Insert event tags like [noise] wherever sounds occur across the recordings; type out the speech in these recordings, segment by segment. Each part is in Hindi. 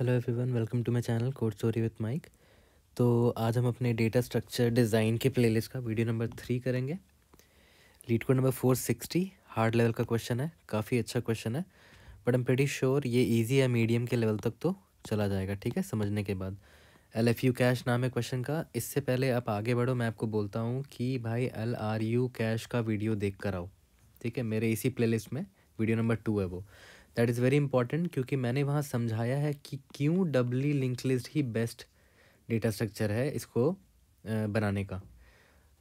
Hello everyone welcome to my channel code story with Mike तो आज हम अपने डेटा स्ट्रक्चर डिज़ाइन के प्लेलिस्ट का वीडियो नंबर थ्री करेंगे। Leetcode number four sixty hard level का क्वेश्चन है, काफ़ी अच्छा क्वेश्चन है। बट एम प्रेटी श्योर ये इजी या मीडियम के लेवल तक तो चला जाएगा, ठीक है, समझने के बाद। एल एफ़ यू कैश नाम है क्वेश्चन का। इससे पहले आप आगे बढ़ो, मैं आपको बोलता हूँ कि भाई एल आर यू कैश का वीडियो देख कर आओ, ठीक है, मेरे इसी प्लेलिस्ट में वीडियो नंबर टू है वो। दैट इज़ वेरी इंपॉर्टेंट क्योंकि मैंने वहाँ समझाया है कि क्यों डबली लिंक लिस्ट ही बेस्ट डेटा स्ट्रक्चर है इसको बनाने का।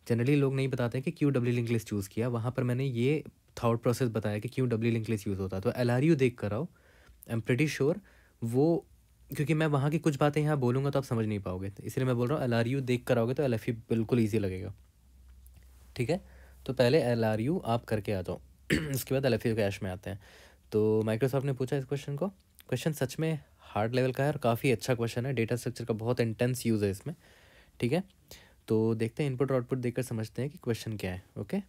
जनरली लोग नहीं बताते कि क्यों डबली लिंक लिस्ट चूज़ किया। वहाँ पर मैंने ये थाउट प्रोसेस बताया कि क्यों डबली लिंक लिस्ट यूज़ होता है। तो एल आर यू देख कर आओ। आई एम प्रिटी श्योर वो, क्योंकि मैं वहाँ की कुछ बातें यहाँ बोलूँगा तो आप समझ नहीं पाओगे। इसलिए मैं बोल रहा हूँ एल आर यू देख कर आओगे तो एल एफ़ यू बिल्कुल ईजी लगेगा। ठीक है? तो पहले एल आर यू आप करके आ जाओ। [clears throat] उसके बाद एल एफ़ यू कैश में आते हैं। तो माइक्रोसॉफ्ट ने पूछा इस क्वेश्चन को। क्वेश्चन सच में हार्ड लेवल का है और काफ़ी अच्छा क्वेश्चन है। डेटा स्ट्रक्चर का बहुत इंटेंस यूज़ है इसमें। ठीक है? तो देखते हैं इनपुट आउटपुट देखकर समझते हैं कि क्वेश्चन क्या है। ओके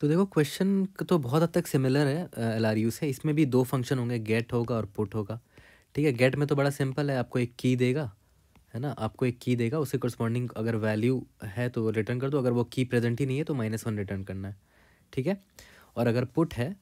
तो देखो क्वेश्चन तो बहुत हद तक सिमिलर है एल आर यू से। इसमें भी दो फ़ंक्शन होंगे गेट होगा और पुट होगा। ठीक है? गेट में तो बड़ा सिंपल है। आपको एक की देगा, है ना? आपको एक की देगा, उसके करस्पॉन्डिंग अगर वैल्यू है तो रिटर्न कर दो। अगर वो की प्रेजेंट ही नहीं है तो माइनस वन रिटर्न करना है। ठीक है? और अगर पुट है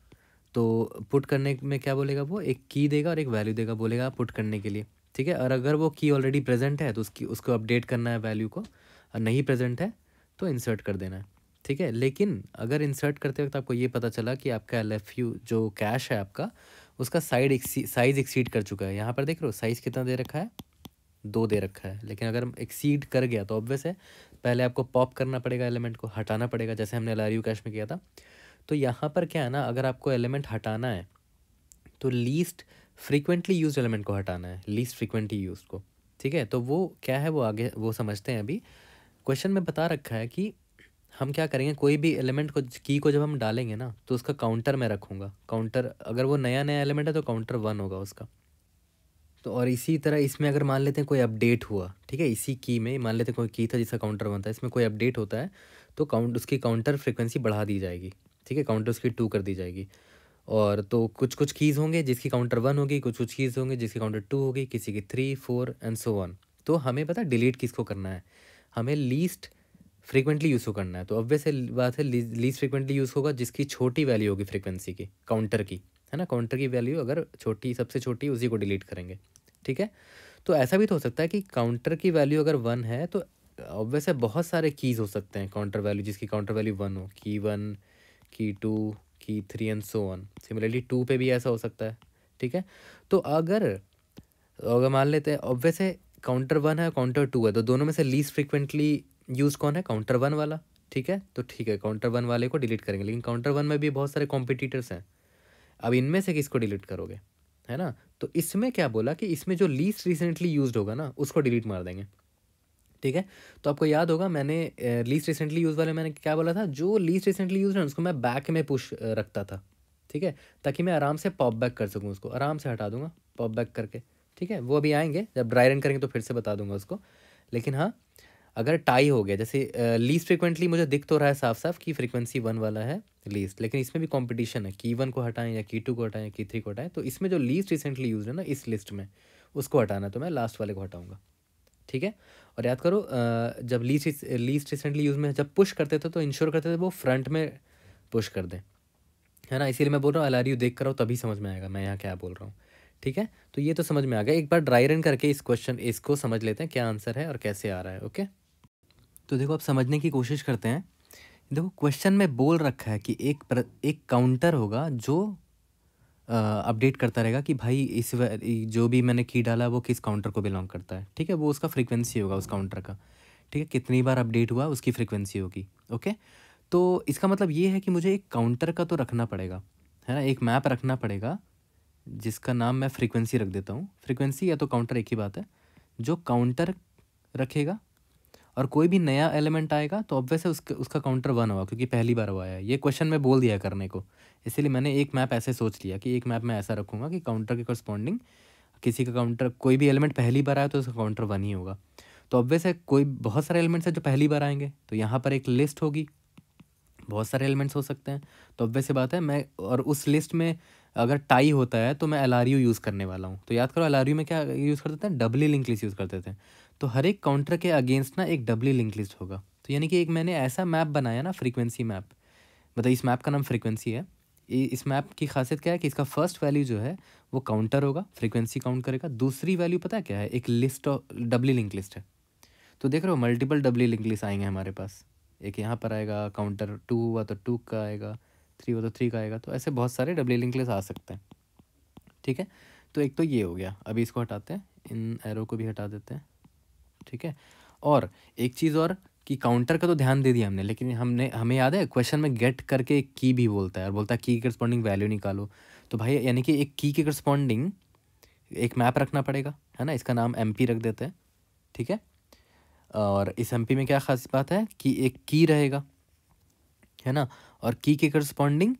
तो पुट करने में क्या बोलेगा वो? एक की देगा और एक वैल्यू देगा बोलेगा पुट करने के लिए, ठीक है? और अगर वो की ऑलरेडी प्रेजेंट है तो उसकी, उसको अपडेट करना है वैल्यू को, और नहीं प्रेजेंट है तो इंसर्ट कर देना है, ठीक है? लेकिन अगर इंसर्ट करते वक्त आपको ये पता चला कि आपका एल एफ़ यू जो कैश है आपका, उसका साइड साइज़ एक्सीड कर चुका है। यहाँ पर देख हो साइज़ कितना दे रखा है? दो दे रखा है। लेकिन अगर एक्सीड कर गया तो ऑब्वियस है, पहले आपको पॉप करना पड़ेगा एलिमेंट को, हटाना पड़ेगा, जैसे हमने एल आर यू कैश में किया था। तो यहाँ पर क्या है ना, अगर आपको एलिमेंट हटाना है तो लीस्ट फ्रीक्वेंटली यूज़ एलिमेंट को हटाना है लीस्ट फ्रीक्वेंटली यूज़ को, ठीक है? तो वो क्या है, वो आगे, वो समझते हैं अभी। क्वेश्चन में बता रखा है कि हम क्या करेंगे, कोई भी एलिमेंट को की को जब हम डालेंगे ना तो उसका काउंटर में रखूँगा। काउंटर अगर वो नया नया एलिमेंट है तो काउंटर वन होगा उसका। तो और इसी तरह इसमें अगर मान लेते हैं कोई अपडेट हुआ, ठीक है? इसी की में, मान लेते हैं कोई की था जिसका काउंटर बनता है इसमें कोई अपडेट होता है तो काउंट उसकी काउंटर फ्रिक्वेंसी बढ़ा दी जाएगी। ठीक है काउंटर उसकी टू कर दी जाएगी। और तो कुछ कुछ कीज़ होंगे, जिसकी काउंटर वन होगी कुछ कुछ कीज़ होंगे, जिसकी काउंटर टू होगी, किसी की three four and so on तो हमें पता डिलीट किसको करना है? हमें लीस्ट फ्रीक्वेंटली यूज़ को करना है। तो ऑब्वियस बात है लीस्ट फ्रीक्वेंटली यूज़ होगा, जिसकी छोटी वैल्यू होगी फ्रीक्वेंसी की काउंटर की, है ना? काउंटर की वैल्यू अगर छोटी, सबसे छोटी, उसी को डिलीट करेंगे। ठीक है? तो ऐसा भी तो हो सकता है कि काउंटर की वैल्यू अगर वन है तो ऑब्वियस है बहुत सारे कीज़ हो सकते हैं काउंटर वैल्यू जिसकी काउंटर वैल्यू वन हो। Key one key two, key three and so on similarly two पे भी ऐसा हो सकता है, ठीक है? तो अगर अगर मान लेते हैं ऑब्वियस है काउंटर वन है काउंटर टू है तो दोनों में से लीस्ट फ्रिक्वेंटली यूज़ कौन है? काउंटर वन वाला, ठीक है? तो ठीक है काउंटर वन वाले को डिलीट करेंगे, लेकिन काउंटर वन में भी बहुत सारे कॉम्पिटिटर्स हैं। अब इनमें से किसको डिलीट करोगे? है ना? तो इसमें क्या बोला कि इसमें जो लीस्ट रिसेंटली यूज़ होगा ना, उसको डिलीट मार देंगे। ठीक है? तो आपको याद होगा मैंने लीस्ट रिसेंटली यूज़ वाले मैंने क्या बोला था? जो लीस्ट रिसेंटली यूज़ है, उसको मैं बैक में पुश रखता था, ठीक है? ताकि मैं आराम से पॉप बैक कर सकूँ उसको, आराम से हटा दूँगा पॉप बैक करके, ठीक है? वो अभी आएँगे, जब ड्राई रन करेंगे तो फिर से बता दूँगा उसको। लेकिन हाँ अगर टाई हो गया, जैसे लीस्ट फ्रिक्वेंटली मुझे दिख तो रहा है साफ़ साफ़ कि फ्रिक्वेंसी वन वाला है लीस्ट लेकिन इसमें भी कंपटीशन है की वन को हटाएँ या की टू को हटाएँ की थ्री को हटाएँ तो इसमें जो लीस्ट रिसेंटली यूज़ है ना, इस लिस्ट में, उसको हटाना तो मैं लास्ट वाले को हटाऊँगा। ठीक है? और याद करो जब लीस्ट लीस्ट रिसेंटली यूज़ में जब पुश करते थे तो इंश्योर करते थे वो फ्रंट में पुश कर दें। है ना? इसीलिए मैं बोल रहा हूँ एल देख कर तभी समझ में आएगा। मैं यहाँ क्या बोल रहा हूँ। ठीक है? तो ये तो समझ में आ गया। एक बार ड्राई रन करके इस क्वेश्चन इसको समझ लेते हैं क्या आंसर है और कैसे आ रहा है ओके तो देखो आप समझने की कोशिश करते हैं। देखो क्वेश्चन में बोल रखा है कि एक प्र, एक काउंटर होगा जो अपडेट करता रहेगा कि भाई इस जो भी मैंने की डाला वो किस काउंटर को बिलोंग करता है। ठीक है? वो उसका फ्रीक्वेंसी होगा उस काउंटर का। ठीक है? कितनी बार अपडेट हुआ, उसकी फ्रीक्वेंसी होगी। ओके तो इसका मतलब ये है कि मुझे एक काउंटर का तो रखना पड़ेगा। है ना? एक मैप रखना पड़ेगा, जिसका नाम मैं फ्रीक्वेंसी रख देता हूँ। फ्रीक्वेंसी या तो काउंटर एक ही बात है। जो काउंटर रखेगा और कोई भी नया एलिमेंट आएगा तो ऑब्वियस है उसका उसका काउंटर वन होगा, क्योंकि पहली बार हुआ है। ये क्वेश्चन में बोल दिया करने को। इसीलिए मैंने एक मैप ऐसे सोच लिया कि एक मैप मैं ऐसा रखूँगा कि काउंटर के करस्पॉन्डिंग किसी का काउंटर कोई भी एलिमेंट पहली बार आया तो उसका काउंटर वन ही होगा। तो ऑब्वियस है कोई, बहुत सारे एलिमेंट्स हैं जो पहली बार आएँगे। तो यहाँ पर एक लिस्ट होगी। बहुत सारे एलिमेंट्स हो सकते हैं। तो ऑब्वियस बात है, मैं, और उस लिस्ट में अगर टाई होता है तो मैं एल यूज़ करने वाला हूँ। तो याद करो एल में क्या यूज़ करते हैं? डबली लिंक लिस्ट यूज़ करते थे तो हर एक काउंटर के अगेंस्ट ना एक डबली लिंक लिस्ट होगा। तो यानी कि एक मैंने ऐसा मैप बनाया ना फ्रीक्वेंसी मैप मतलब इस मैप का नाम फ्रीक्वेंसी है। इस मैप की खासियत क्या है कि इसका फ़र्स्ट वैल्यू जो है, वो काउंटर होगा फ्रीक्वेंसी काउंट करेगा। दूसरी वैल्यू पता क्या है? एक list of doubly link list है। तो देख रहे हो मल्टीपल डबली लिंक लिस्ट आएँगे हमारे पास। एक यहाँ पर आएगा काउंटर टू हुआ तो टू का आएगा थ्री हुआ तो थ्री का आएगा। तो ऐसे बहुत सारे डबली लिंक लिस्ट आ सकते हैं। ठीक है? तो एक तो ये हो गया। अभी इसको हटाते हैं। इन एरो को भी हटा देते हैं। ठीक है? और एक चीज़ और कि काउंटर का तो ध्यान दे दिया हमने, लेकिन हमने, हमें याद है क्वेश्चन में गेट करके एक की भी बोलता है और बोलता है की करस्पॉन्डिंग वैल्यू निकालो। तो भाई, यानी कि एक की के करस्पॉन्डिंग एक मैप रखना पड़ेगा, है ना? इसका नाम एमपी रख देते हैं, ठीक है? और इस एमपी में क्या खास बात है कि एक की रहेगा, है ना? और की के करस्पॉन्डिंग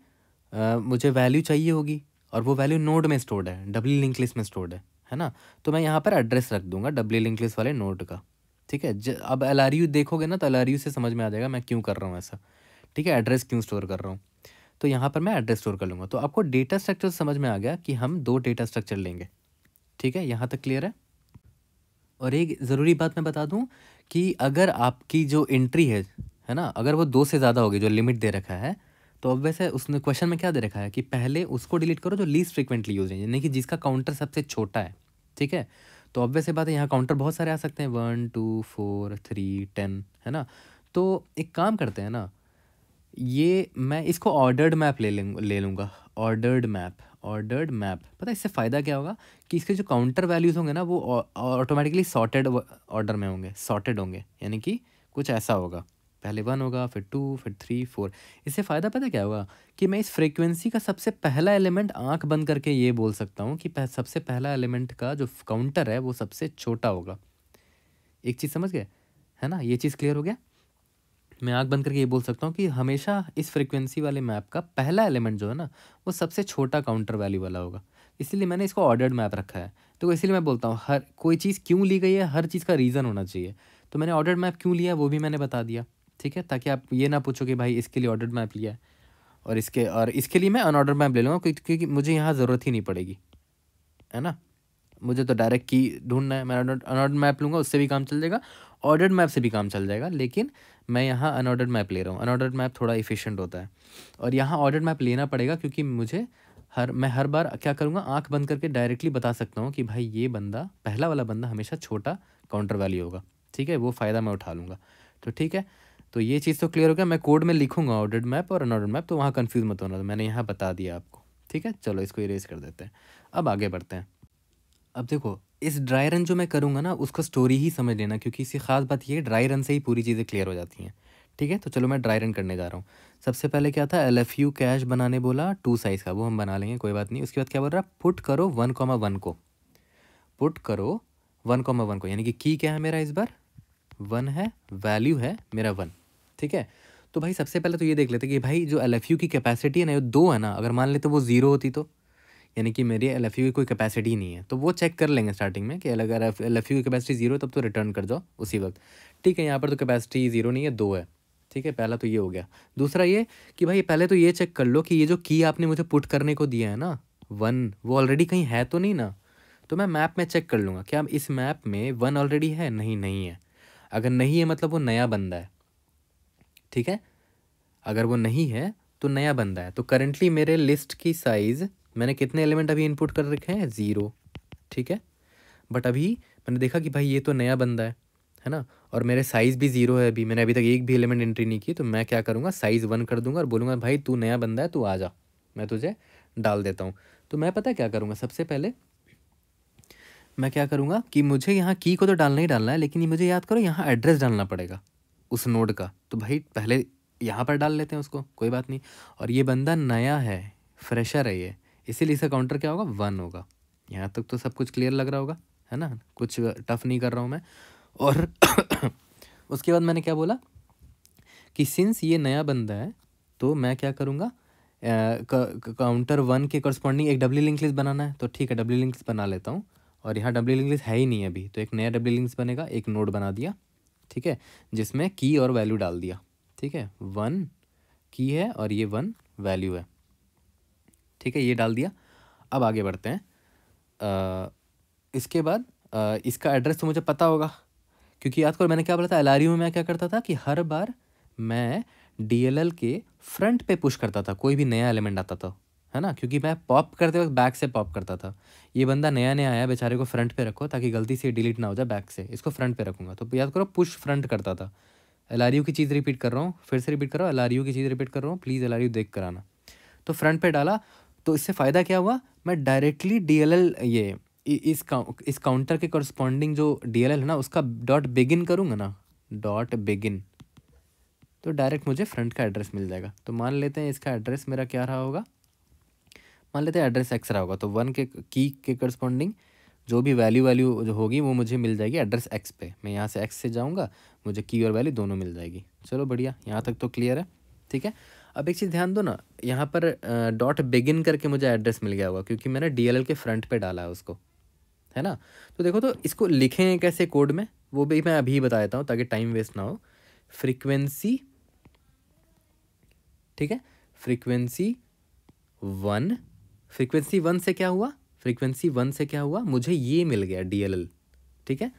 मुझे वैल्यू चाहिए होगी और वो वैल्यू नोड में स्टोर्ड है डब्ल्यू लिंक लिस्ट में स्टोर्ड है। है ना? तो मैं यहाँ पर एड्रेस रख दूँगा डब्ल्यू लिंक लिस्ट वाले नोट का। ठीक है? अब एल आर यू देखोगे ना तो एल आर यू से समझ में आ जाएगा मैं क्यों कर रहा हूँ ऐसा। ठीक है? एड्रेस क्यों स्टोर कर रहा हूँ? तो यहाँ पर मैं एड्रेस स्टोर कर लूँगा। तो आपको डेटा स्ट्रक्चर समझ में आ गया कि हम दो डेटा स्ट्रक्चर लेंगे। ठीक है? यहाँ तक क्लियर है? और एक ज़रूरी बात मैं बता दूँ कि अगर आपकी जो एंट्री है है ना? अगर वो दो से ज़्यादा होगी, जो लिमिट दे रखा है तो अब वैसे उसने क्वेश्चन में क्या दे रखा है कि पहले उसको डिलीट करो जो लीस्ट फ्रिक्वेंटली यूज़ है, यानी कि जिसका काउंटर सबसे छोटा है, ठीक है? तो अब वैसे बात है, यहाँ काउंटर बहुत सारे आ सकते हैं one two four three ten है ना? तो एक काम करते हैं ना, ये मैं इसको ऑर्डर्ड मैप ले लूँगा ले लूँगा ऑर्डर्ड मैप ऑर्डर्ड मैप पता है इससे फ़ायदा क्या होगा कि इसके जो काउंटर वैल्यूज़ होंगे ना, वो ऑटोमेटिकली सॉर्टेड ऑर्डर में होंगे सॉर्टेड होंगे, यानी कि कुछ ऐसा होगा। पहले वन होगा फिर टू फिर थ्री फोर इससे फ़ायदा पता क्या होगा कि मैं इस फ्रीक्वेंसी का सबसे पहला एलिमेंट आँख बंद करके ये बोल सकता हूँ कि पह, सबसे पहला एलिमेंट का जो काउंटर है वो सबसे छोटा होगा। एक चीज़ समझ गए? है ना? ये चीज़ क्लियर हो गया? मैं आँख बंद करके ये बोल सकता हूँ कि हमेशा इस फ्रिक्वेंसी वाले मैप का पहला एलिमेंट जो है ना वो सबसे छोटा काउंटर वैल्यू वाला होगा। इसीलिए मैंने इसको ऑर्डर्ड मैप रखा है। तो इसलिए मैं बोलता हूँ हर कोई चीज़ क्यों ली गई है? हर चीज़ का रीज़न होना चाहिए। तो मैंने ऑर्डर्ड मैप क्यों लिया वो भी मैंने बता दिया। ठीक है? ताकि आप ये ना पूछो कि भाई इसके लिए ऑर्डर मैप लिया है। और इसके और इसके लिए मैं अनऑर्डर मैप ले लूँगा क्योंकि मुझे यहाँ ज़रूरत ही नहीं पड़ेगी। है ना? मुझे तो डायरेक्ट की ढूंढना है। मैं अनऑर्डर मैप लूँगा, उससे भी काम चल जाएगा। ऑर्डर्ड मैप से भी काम चल जाएगा, लेकिन मैं यहाँ अनऑर्डर्ड मैप ले रहा हूँ। अनऑर्डर्ड मैप थोड़ा इफ़िशेंट होता है। और यहाँ ऑर्डर्ड मैप लेना पड़ेगा, क्योंकि मुझे हर, मैं हर बार क्या करूँगा, आँख बंद करके डायरेक्टली बता सकता हूँ कि भाई ये बंदा, पहला वाला बंदा हमेशा छोटा काउंटर वैल्यू होगा। ठीक है? वो फ़ायदा मैं उठा लूँगा। तो ठीक है? तो ये चीज़ तो क्लियर हो गया। मैं कोड में लिखूँगा ऑर्डर्ड मैप और अनऑर्डर्ड मैप तो वहाँ कन्फ्यूज़ मत होना। तो मैंने यहाँ बता दिया आपको। ठीक है? चलो, इसको इरेज कर देते हैं। अब आगे बढ़ते हैं। अब देखो, इस ड्राई रन जो मैं करूँगा ना, उसको स्टोरी ही समझ लेना, क्योंकि इसकी खास बात ये ड्राई रन से ही पूरी चीज़ें क्लियर हो जाती हैं। ठीक है? तो चलो, मैं ड्राई रन करने जा रहा हूँ। सबसे पहले क्या था? एल एफ़ यू कैश बनाने बोला टू साइज़ का, वो हम बना लेंगे, कोई बात नहीं। उसके बाद क्या बोल रहा है? पुट करो वन कॉमा वन को। पुट करो वन कॉमा वन को। यानी कि की क्या है मेरा इस बार? वन है वैल्यू है मेरा वन ठीक है? तो भाई सबसे पहले तो ये देख लेते कि भाई जो एल की कैपेसिटी है ना दो है ना, अगर मान लेते वो ज़ीरो होती तो। यानी कि मेरी एल की कोई कैपेसिटी नहीं है। तो वो चेक कर लेंगे स्टार्टिंग में कि अगर एल की कैपेसिटी ज़ीरो तब तो रिटर्न कर जाओ उसी वक्त। ठीक है, यहाँ पर तो कैपेसिटी ज़ीरो नहीं है, दो है। ठीक है, पहला तो ये हो गया। दूसरा ये कि भाई पहले तो ये चेक कर लो कि ये जो की आपने मुझे पुट करने को दिया है ना वन वो ऑलरेडी कहीं है तो नहीं ना? तो मैं मैप में चेक कर लूँगा, क्या इस मैप में वन ऑलरेडी है? नहीं नहीं है। अगर नहीं है मतलब वो नया बंदा है। ठीक है? अगर वो नहीं है तो नया बंदा है। तो करेंटली मेरे लिस्ट की साइज़ मैंने कितने एलिमेंट अभी इनपुट कर रखे हैं? ज़ीरो ठीक है? बट अभी मैंने देखा कि भाई ये तो नया बंदा है है ना? और मेरे साइज़ भी ज़ीरो है अभी। मैंने अभी तक एक भी एलिमेंट एंट्री नहीं की तो मैं क्या करूँगा? साइज़ वन कर दूँगा और बोलूँगा, भाई तू नया बंदा है, तू आ जा। मैं तुझे डाल देता हूँ। तो मैं पता क्या करूँगा? सबसे पहले मैं क्या करूँगा कि मुझे यहाँ की को तो डालना ही डालना है, लेकिन ये मुझे याद करो, यहाँ एड्रेस डालना पड़ेगा। उस नोड का। तो भाई पहले यहाँ पर डाल लेते हैं उसको, कोई बात नहीं। और ये बंदा नया है, फ्रेशर है ये। इसीलिए इसका काउंटर क्या होगा? वन होगा। यहाँ तक तो सब कुछ क्लियर लग रहा होगा, है ना? कुछ टफ नहीं कर रहा हूँ मैं। और [coughs] उसके बाद मैंने क्या बोला? कि सिंस ये नया बंदा है तो मैं क्या करूँगा? काउंटर वन के करस्पॉन्डिंग एक डब्ल्यू लिंक लिस्ट बनाना है। तो ठीक है डब्ल्यू लिंक बना लेता हूँ। और यहाँ डब्ल्यू लिंक लिस्ट है ही नहीं अभी। तो एक नया डब्ल्यू लिंक्स बनेगा, एक नोड बना दिया। ठीक है? जिसमें की और वैल्यू डाल दिया। ठीक है? वन की है और ये वन वैल्यू है। ठीक है? ये डाल दिया। अब आगे बढ़ते हैं। आ, इसके बाद आ, इसका एड्रेस तो मुझे पता होगा। क्योंकि याद करो मैंने क्या बोला था? एलआरयू में मैं क्या करता था कि हर बार मैं डीएलएल के फ्रंट पे पुश करता था। कोई भी नया एलिमेंट आता था। है ना? क्योंकि मैं पॉप करते वक्त बैक से पॉप करता था। ये बंदा नया नया आया, बेचारे को फ्रंट पे रखो ताकि गलती से डिलीट ना हो जाए बैक से। इसको फ्रंट पे रखूँगा। तो याद करो पुश फ्रंट करता था। एलआरयू की चीज़ रिपीट कर रहा हूँ, फिर से रिपीट कर रहा हूँ एल की चीज़ रिपीट कर रहा हूँ प्लीज़ एलआरयू देख कर आना। तो फ्रंट पे डाला तो इससे फ़ायदा क्या हुआ? मैं डायरेक्टली डीएलएल ये इस इस काउंटर के करस्पॉन्डिंग जो डीएलएल है ना, उसका डॉट बिगिन करूँगा ना? डॉट बिगिन तो डायरेक्ट मुझे फ्रंट का एड्रेस मिल जाएगा। तो मान लेते हैं इसका एड्रेस मेरा क्या रहा होगा? मान लेते हैं एड्रेस एक्स रहा होगा तो वन के की के करस्पॉन्डिंग जो भी वैल्यू वैल्यू जो होगी, वो मुझे मिल जाएगी एड्रेस एक्स पे। मैं यहाँ से एक्स से जाऊँगा, मुझे की और वैल्यू दोनों मिल जाएगी। चलो बढ़िया, यहाँ तक तो क्लियर है, ठीक है? अब एक चीज़ ध्यान दो ना, यहाँ पर डॉट बिगिन करके मुझे एड्रेस मिल गया होगा, क्योंकि मैंने डीएलएल के फ्रंट पर डाला है उसको, है ना? तो देखो तो इसको लिखें कैसे कोड में, वो भी मैं अभी बता देता हूँ, ताकि टाइम वेस्ट ना हो। फ्रीक्वेंसी ठीक है? फ्रीक्वेंसी वन फ्रीक्वेंसी वन से क्या हुआ? फ्रीक्वेंसी वन से क्या हुआ? मुझे ये मिल गया डीएलएल ठीक है?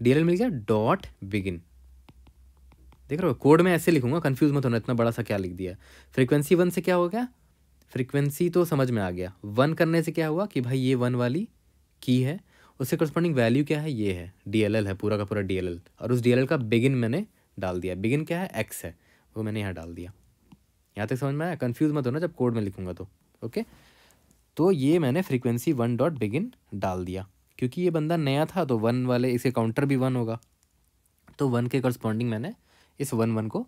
डीएलएल मिल गया डॉट बिगिन देख रहे हो कोड में ऐसे लिखूँगा कंफ्यूज मत होना, इतना बड़ा सा क्या लिख दिया? फ्रीक्वेंसी वन से क्या हो गया? फ्रीक्वेंसी तो समझ में आ गया। वन करने से क्या हुआ कि भाई ये वन वाली की है, उससे करस्पॉन्डिंग वैल्यू क्या है? ये है डीएलएल है, पूरा का पूरा डीएलएल और उस डीएलएल का बिगिन मैंने डाल दिया। बिगिन क्या है? एक्स है, वो मैंने यहाँ डाल दिया। यहाँ तक समझ में आया? कन्फ्यूज़ मत होना जब कोड में लिखूँगा तो ओके तो ये मैंने फ्रीक्वेंसी वन डॉट बिगिन डाल दिया। क्योंकि ये बंदा नया था तो वन वाले इसे काउंटर भी वन होगा। तो वन के करस्पॉन्डिंग मैंने इस वन वन को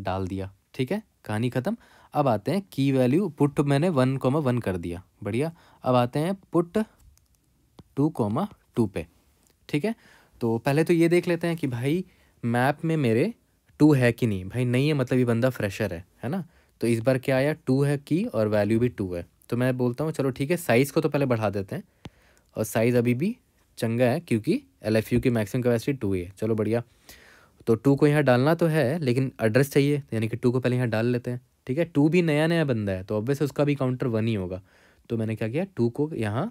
डाल दिया। ठीक है? कहानी ख़त्म। अब आते हैं की वैल्यू पुट मैंने वन कोमा वन कर दिया। बढ़िया। अब आते हैं पुट टू कोमा टू पे। ठीक है? तो पहले तो ये देख लेते हैं कि भाई मैप में मेरे टू है कि नहीं? भाई नहीं है मतलब ये बंदा फ्रेशर है है ना? तो इस बार क्या आया? टू है की और वैल्यू भी टू है। तो मैं बोलता हूँ, चलो ठीक है साइज़ को तो पहले बढ़ा देते हैं. और साइज़ अभी भी चंगा है, क्योंकि एल एफ़ यू की मैक्सिमम कैपेसिटी टू ही। चलो बढ़िया। तो टू को यहाँ डालना तो है, लेकिन एड्रेस चाहिए, यानी कि टू को पहले यहाँ डाल लेते हैं। ठीक है? टू भी नया नया बंदा है तो ऑब्वियस उसका भी काउंटर वन ही होगा। तो मैंने क्या किया टू को यहाँ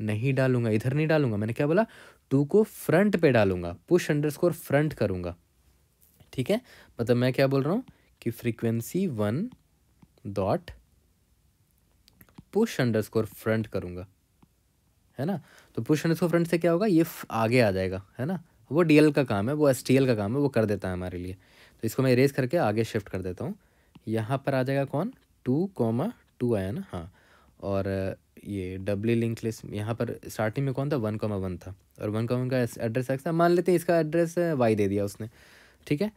नहीं डालूँगा, इधर नहीं डालूँगा। मैंने क्या बोला टू को फ्रंट पे डालूँगा पुश अंडर स्कोर फ्रंट करूँगा। ठीक है? मतलब मैं क्या बोल रहा हूँ कि frequency one dot push underscore score फ्रंट करूँगा, है ना? तो पुश अंडर स्कोर फ्रंट से क्या होगा? ये आगे आ जाएगा, है ना? वो डीएल का काम है, वो एसटीएल का काम है, वो कर देता है हमारे लिए। तो इसको मैं इरेज करके आगे शिफ्ट कर देता हूँ। यहाँ पर आ जाएगा कौन? टू कॉमा टू आया ना हाँ। और ये डब्ली लिंक लिस्ट यहाँ पर स्टार्टिंग में कौन था? वन कॉमा वन था। और वन कॉमा का एड्रेस एक्स था। मान लेते हैं इसका एड्रेस वाई दे दिया उसने, ठीक है?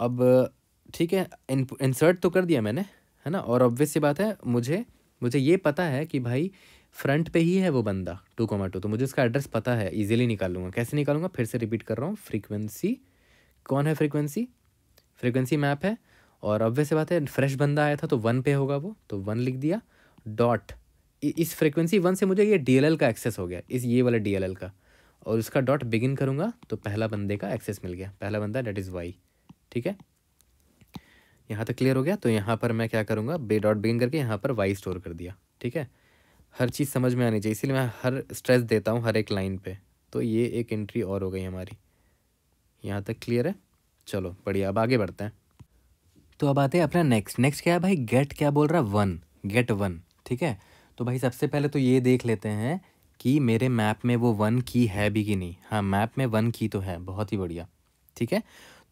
अब, ठीक है इंसर्ट तो कर दिया मैंने, है ना? और ऑब्वियस सी बात है, मुझे मुझे ये पता है कि भाई फ्रंट पे ही है वो बंदा टू कोमा टू तो मुझे उसका एड्रेस पता है इजीली निकाल लूँगा। कैसे निकालूँगा? फिर से रिपीट कर रहा हूँ फ्रीक्वेंसी कौन है फ्रीक्वेंसी फ्रीक्वेंसी मैप है, और ऑब्वियस बात है फ्रेश बंदा आया था तो वन पे होगा वो तो वन लिख दिया डॉट इस फ्रीक्वेंसी वन से मुझे ये डीएलएल का एक्सेस हो गया, इस ये वाला डी का। और उसका डॉट बिगिन करूँगा तो पहला बंदे का एक्सेस मिल गया, पहला बंदा डेट इज़ वाई ठीक है? यहाँ तक क्लियर हो गया तो यहाँ पर मैं क्या करूँगा बे डॉट बिगिन करके यहाँ पर वाई स्टोर कर दिया, ठीक है? हर चीज़ समझ में आनी चाहिए, इसीलिए मैं हर स्ट्रेस देता हूँ हर एक लाइन पे। तो ये एक एंट्री और हो गई हमारी। यहाँ तक क्लियर है? चलो, बढ़िया, अब आगे बढ़ते हैं। तो अब आते हैं अपना नेक्स्ट नेक्स्ट क्या है भाई? गेट क्या बोल रहा है? वन गेट वन ठीक है? तो भाई सबसे पहले तो ये देख लेते हैं कि मेरे मैप में वो वन की है भी कि नहीं। हाँ मैप में वन की तो है, बहुत ही बढ़िया, ठीक है?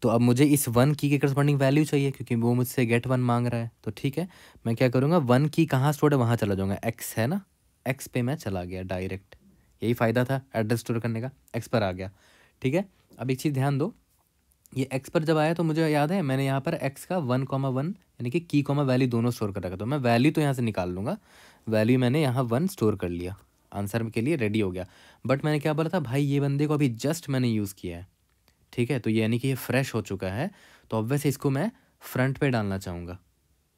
तो अब मुझे इस वन की के करस्पॉन्डिंग वैल्यू चाहिए क्योंकि वो मुझसे गेट वन मांग रहा है। तो ठीक है, मैं क्या करूँगा, वन की कहाँ स्टोर है वहाँ चला जाऊँगा। एक्स है ना? एक्स पे मैं चला गया डायरेक्ट यही फ़ायदा था एड्रेस स्टोर करने का। एक्स पर आ गया। ठीक है, अब एक चीज़ ध्यान दो। ये एक्स पर जब आया तो मुझे याद है, मैंने यहाँ पर एक्स का वन कॉमा वन यानी कि की कॉमा वैल्यू दोनों स्टोर कर रखा तो मैं वैल्यू तो यहाँ से निकाल लूँगा। वैल्यू मैंने यहाँ वन स्टोर कर लिया। आंसर के लिए रेडी हो गया। बट मैंने क्या बोला था, भाई ये बंदे को अभी जस्ट मैंने यूज़ किया है। ठीक है? तो यानी कि ये फ्रेश हो चुका है। तो ऑब्वियस इसको मैं फ्रंट पे डालना चाहूँगा।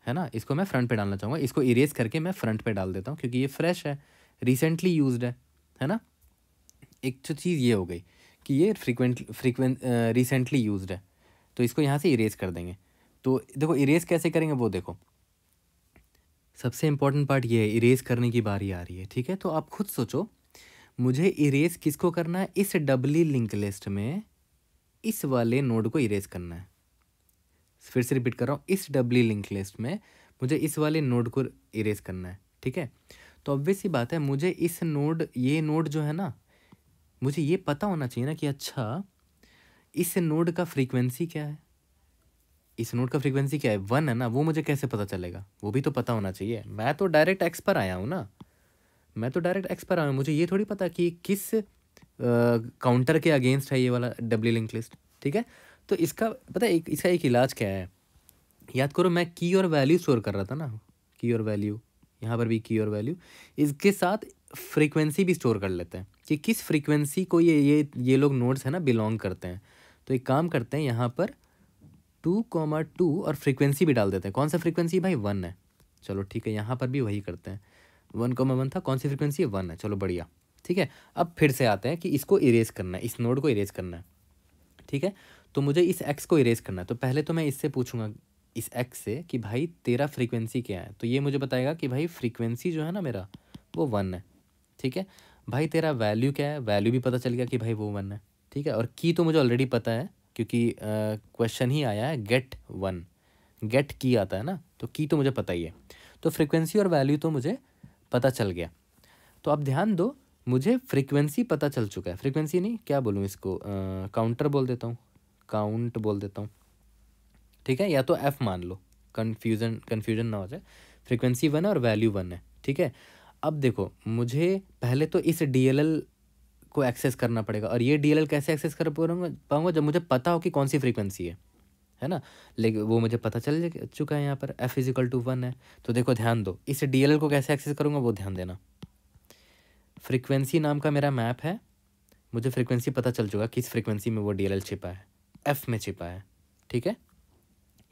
है ना? इसको मैं फ्रंट पे डालना चाहूँगा। इसको इरेज करके मैं फ्रंट पे डाल देता हूँ, क्योंकि ये फ्रेश है। रिसेंटली यूज़ है। है ना? एक तो चीज़ ये हो गई कि ये फ्रीक्वेंट फ्रीक्वेंट रिसेंटली यूज़ है। तो इसको यहाँ से इरेज कर देंगे। तो देखो इरेज कैसे करेंगे वो देखो। सबसे इम्पोर्टेंट पार्ट ये है इरेज करने की बारी आ रही है। ठीक है? तो आप खुद सोचो, मुझे इरेज किसको करना है? इस डबली लिंक लिस्ट में इस वाले नोड को इरेज करना है। फिर से रिपीट कर रहा हूँ, इस डब्ली लिंक लिस्ट में मुझे इस वाले नोड को इरेज करना है, ठीक है? तो ऑब्वियस ही बात है, मुझे इस नोड, ये नोड जो है ना, मुझे ये पता होना चाहिए ना कि अच्छा इस नोड का फ्रीक्वेंसी क्या है? इस नोड का फ्रीक्वेंसी क्या है? वन है ना, वो मुझे कैसे पता चलेगा? वो भी तो पता होना चाहिए। मैं तो डायरेक्ट एक्स पर आया हूँ ना। मैं तो डायरेक्ट एक्स पर आया हूँ। मुझे ये थोड़ी पता कि किस काउंटर के अगेंस्ट है ये वाला डब्ल्यू लिंक लिस्ट ठीक है? तो इसका, पता है, एक, इसका एक इलाज क्या है? याद करो, मैं की और वैल्यू स्टोर कर रहा था ना? की और वैल्यू यहाँ पर भी की और वैल्यू इसके साथ फ्रीक्वेंसी भी स्टोर कर लेते हैं कि किस फ्रीक्वेंसी को ये ये ये लोग नोट्स है ना बिलोंग करते हैं। तो एक काम करते हैं, यहाँ पर टू कॉमा टू और फ्रीक्वेंसी भी डाल देते हैं। कौन सा फ्रीक्वेंसी भाई? वन है। चलो ठीक है, यहाँ पर भी वही करते हैं। वन कॉमा वन था, कौन सी फ्रीक्वेंसी है वन है। चलो बढ़िया। ठीक है? अब फिर से आते हैं कि इसको इरेज करना है, इस नोड को इरेज करना है। ठीक है? तो मुझे इस एक्स को इरेज करना है। तो पहले तो मैं इससे पूछूँगा, इस एक्स से कि भाई तेरा फ्रीक्वेंसी क्या है? तो ये मुझे बताएगा कि भाई फ्रीक्वेंसी जो है ना मेरा, वो वन है। ठीक है? भाई तेरा वैल्यू क्या है? वैल्यू भी पता चल गया कि भाई वो वन है। ठीक है? और की तो मुझे ऑलरेडी पता है, क्योंकि क्वेश्चन ही आया है गेट वन गेट की आता है ना? तो की तो मुझे पता ही है। तो फ्रिक्वेंसी और वैल्यू तो मुझे पता चल गया। तो अब ध्यान दो मुझे फ्रीक्वेंसी पता चल चुका है। फ्रीक्वेंसी नहीं, क्या बोलूँ इसको? काउंटर बोल देता हूँ। काउंट बोल देता हूँ। ठीक है? या तो एफ़ मान लो। कन्फ्यूज़न कन्फ्यूज़न ना हो जाए। फ्रीक्वेंसी वन है और वैल्यू वन है। ठीक है? अब देखो, मुझे पहले तो इस डीएलएल को एक्सेस करना पड़ेगा। और ये डी कैसे एक्सेस कर पाऊँगा जब मुझे पता हो कि कौन सी फ्रीक्वेंसी है। है ना? लेकिन वो मुझे पता चल चुका है यहाँ पर। एफ़ इजिकल टू वन है। तो देखो, ध्यान दो। इस डीएलएल को कैसे एक्सेस करूँगा, वो ध्यान देना। फ्रीक्वेंसी नाम का मेरा मैप है। मुझे फ्रीक्वेंसी पता चल चुका किस फ्रीक्वेंसी में वो डीएलएल छिपा है। एफ़ में छिपा है, ठीक है?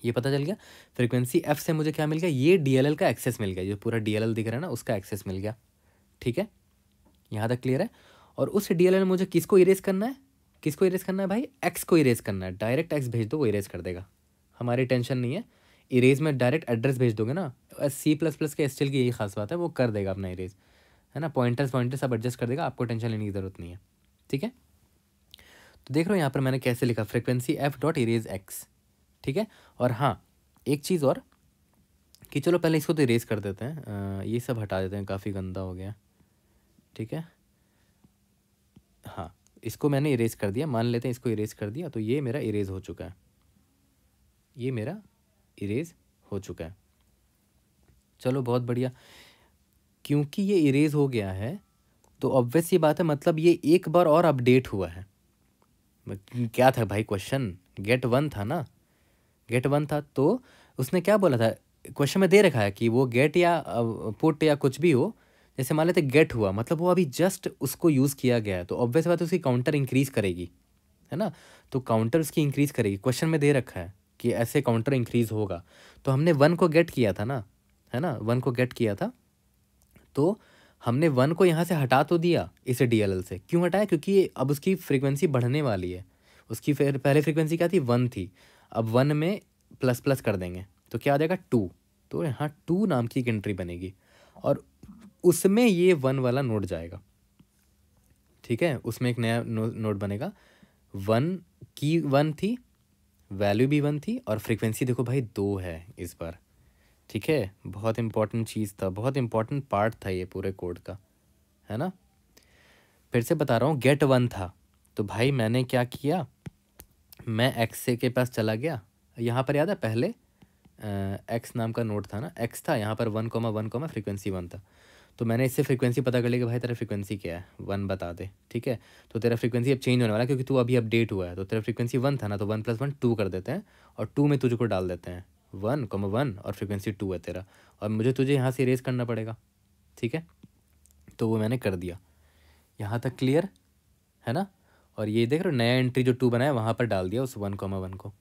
ये पता चल गया? फ्रीक्वेंसी एफ़ से मुझे क्या मिल गया? ये डीएलएल का एक्सेस मिल गया। जो पूरा डीएलएल दिख रहा है ना, उसका एक्सेस मिल गया, ठीक है? यहाँ तक क्लियर है? और उस डी में मुझे किसको इरेज करना है? किसको इरेज करना है भाई? एक्स को इरेज करना है। डायरेक्ट एक्स भेज दो, वो इरेज कर देगा। हमारी टेंशन नहीं है। इरेज में डायरेक्ट एड्रेस भेज दोगे ना? सी प्लस प्लस के एस की यही खास बात है, वो कर देगा अपना इरेज है ना पॉइंटर्स पॉइंटर्स सब एडजस्ट कर देगा आपको टेंशन लेने की ज़रूरत नहीं है। ठीक है? तो देख रहे हो यहाँ पर मैंने कैसे लिखा frequency F dot erase x ठीक है? और हाँ एक चीज़ और कि चलो पहले इसको तो इरेज कर देते हैं। आ, ये सब हटा देते हैं काफ़ी गंदा हो गया। ठीक है? हाँ इसको मैंने इरेज कर दिया मान लेते हैं इसको इरेज कर दिया तो ये मेरा इरेज हो चुका है। ये मेरा इरेज हो चुका है। चलो बहुत बढ़िया। क्योंकि ये इरेज हो गया है तो ऑब्वियस ये बात है मतलब ये एक बार और अपडेट हुआ है। क्या था भाई क्वेश्चन गेट वन था ना? गेट वन था तो उसने क्या बोला था? क्वेश्चन में दे रखा है कि वो गेट या पुट या कुछ भी हो, जैसे मान लेते गेट हुआ मतलब वो अभी जस्ट उसको यूज़ किया गया है तो ऑब्वियस बात उसकी काउंटर इंक्रीज़ करेगी, है ना? तो काउंटर उसकी इंक्रीज़ करेगी। क्वेश्चन में दे रखा है कि ऐसे काउंटर इंक्रीज़ होगा। तो हमने वन को गेट किया था ना, है ना? वन को गेट किया था तो हमने वन को यहाँ से हटा तो दिया इसे डीएलएल से। क्यों हटाया? क्योंकि अब उसकी फ्रिक्वेंसी बढ़ने वाली है। उसकी फिर पहले फ्रिक्वेंसी क्या थी? वन थी। अब वन में प्लस प्लस कर देंगे। तो क्या आ जाएगा? टू। तो यहाँ टू नाम की एक एंट्री बनेगी। और उसमें ये वन वाला नोट जाएगा। ठीक है? उसमें एक नया नोट बनेगा। वन की वन थी वैल्यू भी वन थी और फ्रीक्वेंसी देखो भाई दो है इस बार। ठीक है? बहुत इंपॉर्टेंट चीज़ था, बहुत इंपॉर्टेंट पार्ट था ये पूरे कोड का, है ना? फिर से बता रहा हूँ गेट वन था। तो भाई मैंने क्या किया? मैं एक्स के पास चला गया। यहाँ पर याद है पहले? एक्स नाम का नोट था ना? एक्स था, यहाँ पर one comma one comma frequency one था। तो मैंने इससे फ्रीक्वेंसी पता कर लिया कि भाई तेरा फ्रीक्वेंसी क्या है? वन बता दे, ठीक है? तो तेरा फ्रीक्वेंसी अब चेंज होने वाला है क्योंकि तू अभी अपडेट हुआ है। तो तेरा फ्रीक्वेंसी वन था ना तो वन प्लस वन टू कर देते हैं और टू में तुझको डाल देते हैं। वन कोमा वन और फ्रिक्वेंसी टू है तेरा। और मुझे तुझे यहाँ से इरेज करना पड़ेगा। ठीक है? तो वो मैंने कर दिया। यहाँ तक क्लियर है ना? और ये देख रहे हो, नया एंट्री जो टू बनाया, वहाँ पर डाल दिया उस वन कॉमा वन को।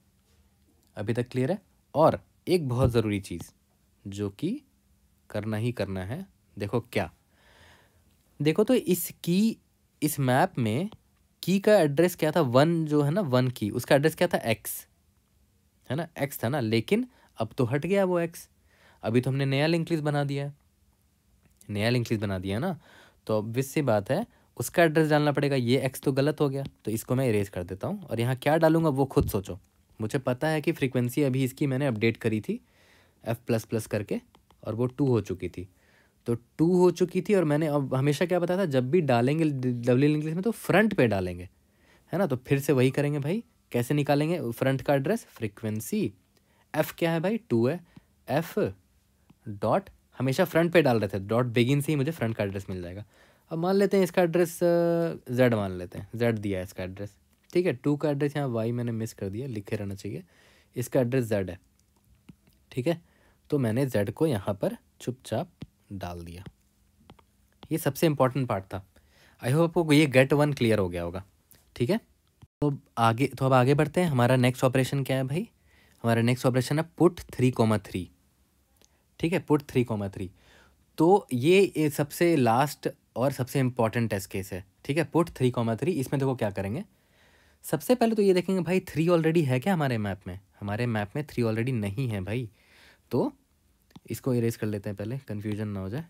अभी तक क्लियर है? और एक बहुत ज़रूरी चीज़, जो कि करना ही करना है। देखो क्या? देखो तो इस की इस मैप में की का एड्रेस क्या था? वन जो है ना, वन की उसका एड्रेस क्या था? एक्स है ना? एक्स था ना? लेकिन अब तो हट गया वो एक्स अभी तो हमने नया लिंक लिस्ट बना दिया है। नया लिंक लिस्ट बना दिया ना? तो ऑब्वियस सी बात है, उसका एड्रेस डालना पड़ेगा, ये एक्स तो गलत हो गया। तो इसको मैं इरेज कर देता हूँ और यहाँ क्या डालूँगा वो खुद सोचो। मुझे पता है कि फ्रीक्वेंसी अभी इसकी मैंने अपडेट करी थी एफ़ प्लस प्लस करके, और वो टू हो चुकी थी। तो टू हो चुकी थी और मैंने अब हमेशा क्या बताया था, जब भी डालेंगे डब्ल्यू इंग्लिश में तो फ्रंट पे डालेंगे। है ना? तो फिर से वही करेंगे भाई, कैसे निकालेंगे? फ्रंट का एड्रेस फ्रीक्वेंसी एफ़ क्या है भाई? टू है। एफ़ डॉट हमेशा फ्रंट पे डाल रहे थे। डॉट बिगिन से ही मुझे फ्रंट का एड्रेस मिल जाएगा। अब मान लेते हैं इसका एड्रेस जेड मान लेते हैं। जेड दिया है इसका एड्रेस ठीक है? टू का एड्रेस यहाँ वाई मैंने मिस कर दिया। लिखे रहना चाहिए। इसका एड्रेस जेड है। ठीक है? तो मैंने जेड को यहाँ पर चुपचाप डाल दिया। ये सबसे इंपॉर्टेंट पार्ट था। आई होप आपको ये गेट वन क्लियर हो गया होगा। ठीक है? तो आगे तो अब आगे बढ़ते हैं। हमारा नेक्स्ट ऑपरेशन क्या है भाई? हमारा नेक्स्ट ऑपरेशन है पुट थ्री कोमा थ्री ठीक है पुट थ्री कोमा थ्री तो ये सबसे लास्ट और सबसे इंपॉर्टेंट टेस्ट केस है। ठीक है पुट थ्री कॉमा थ्री इसमें देखो क्या करेंगे। सबसे पहले तो ये देखेंगे भाई थ्री ऑलरेडी है क्या हमारे मैप में? हमारे मैप में थ्री ऑलरेडी नहीं है भाई। तो इसको इरेज कर लेते हैं पहले कन्फ्यूज़न ना हो जाए।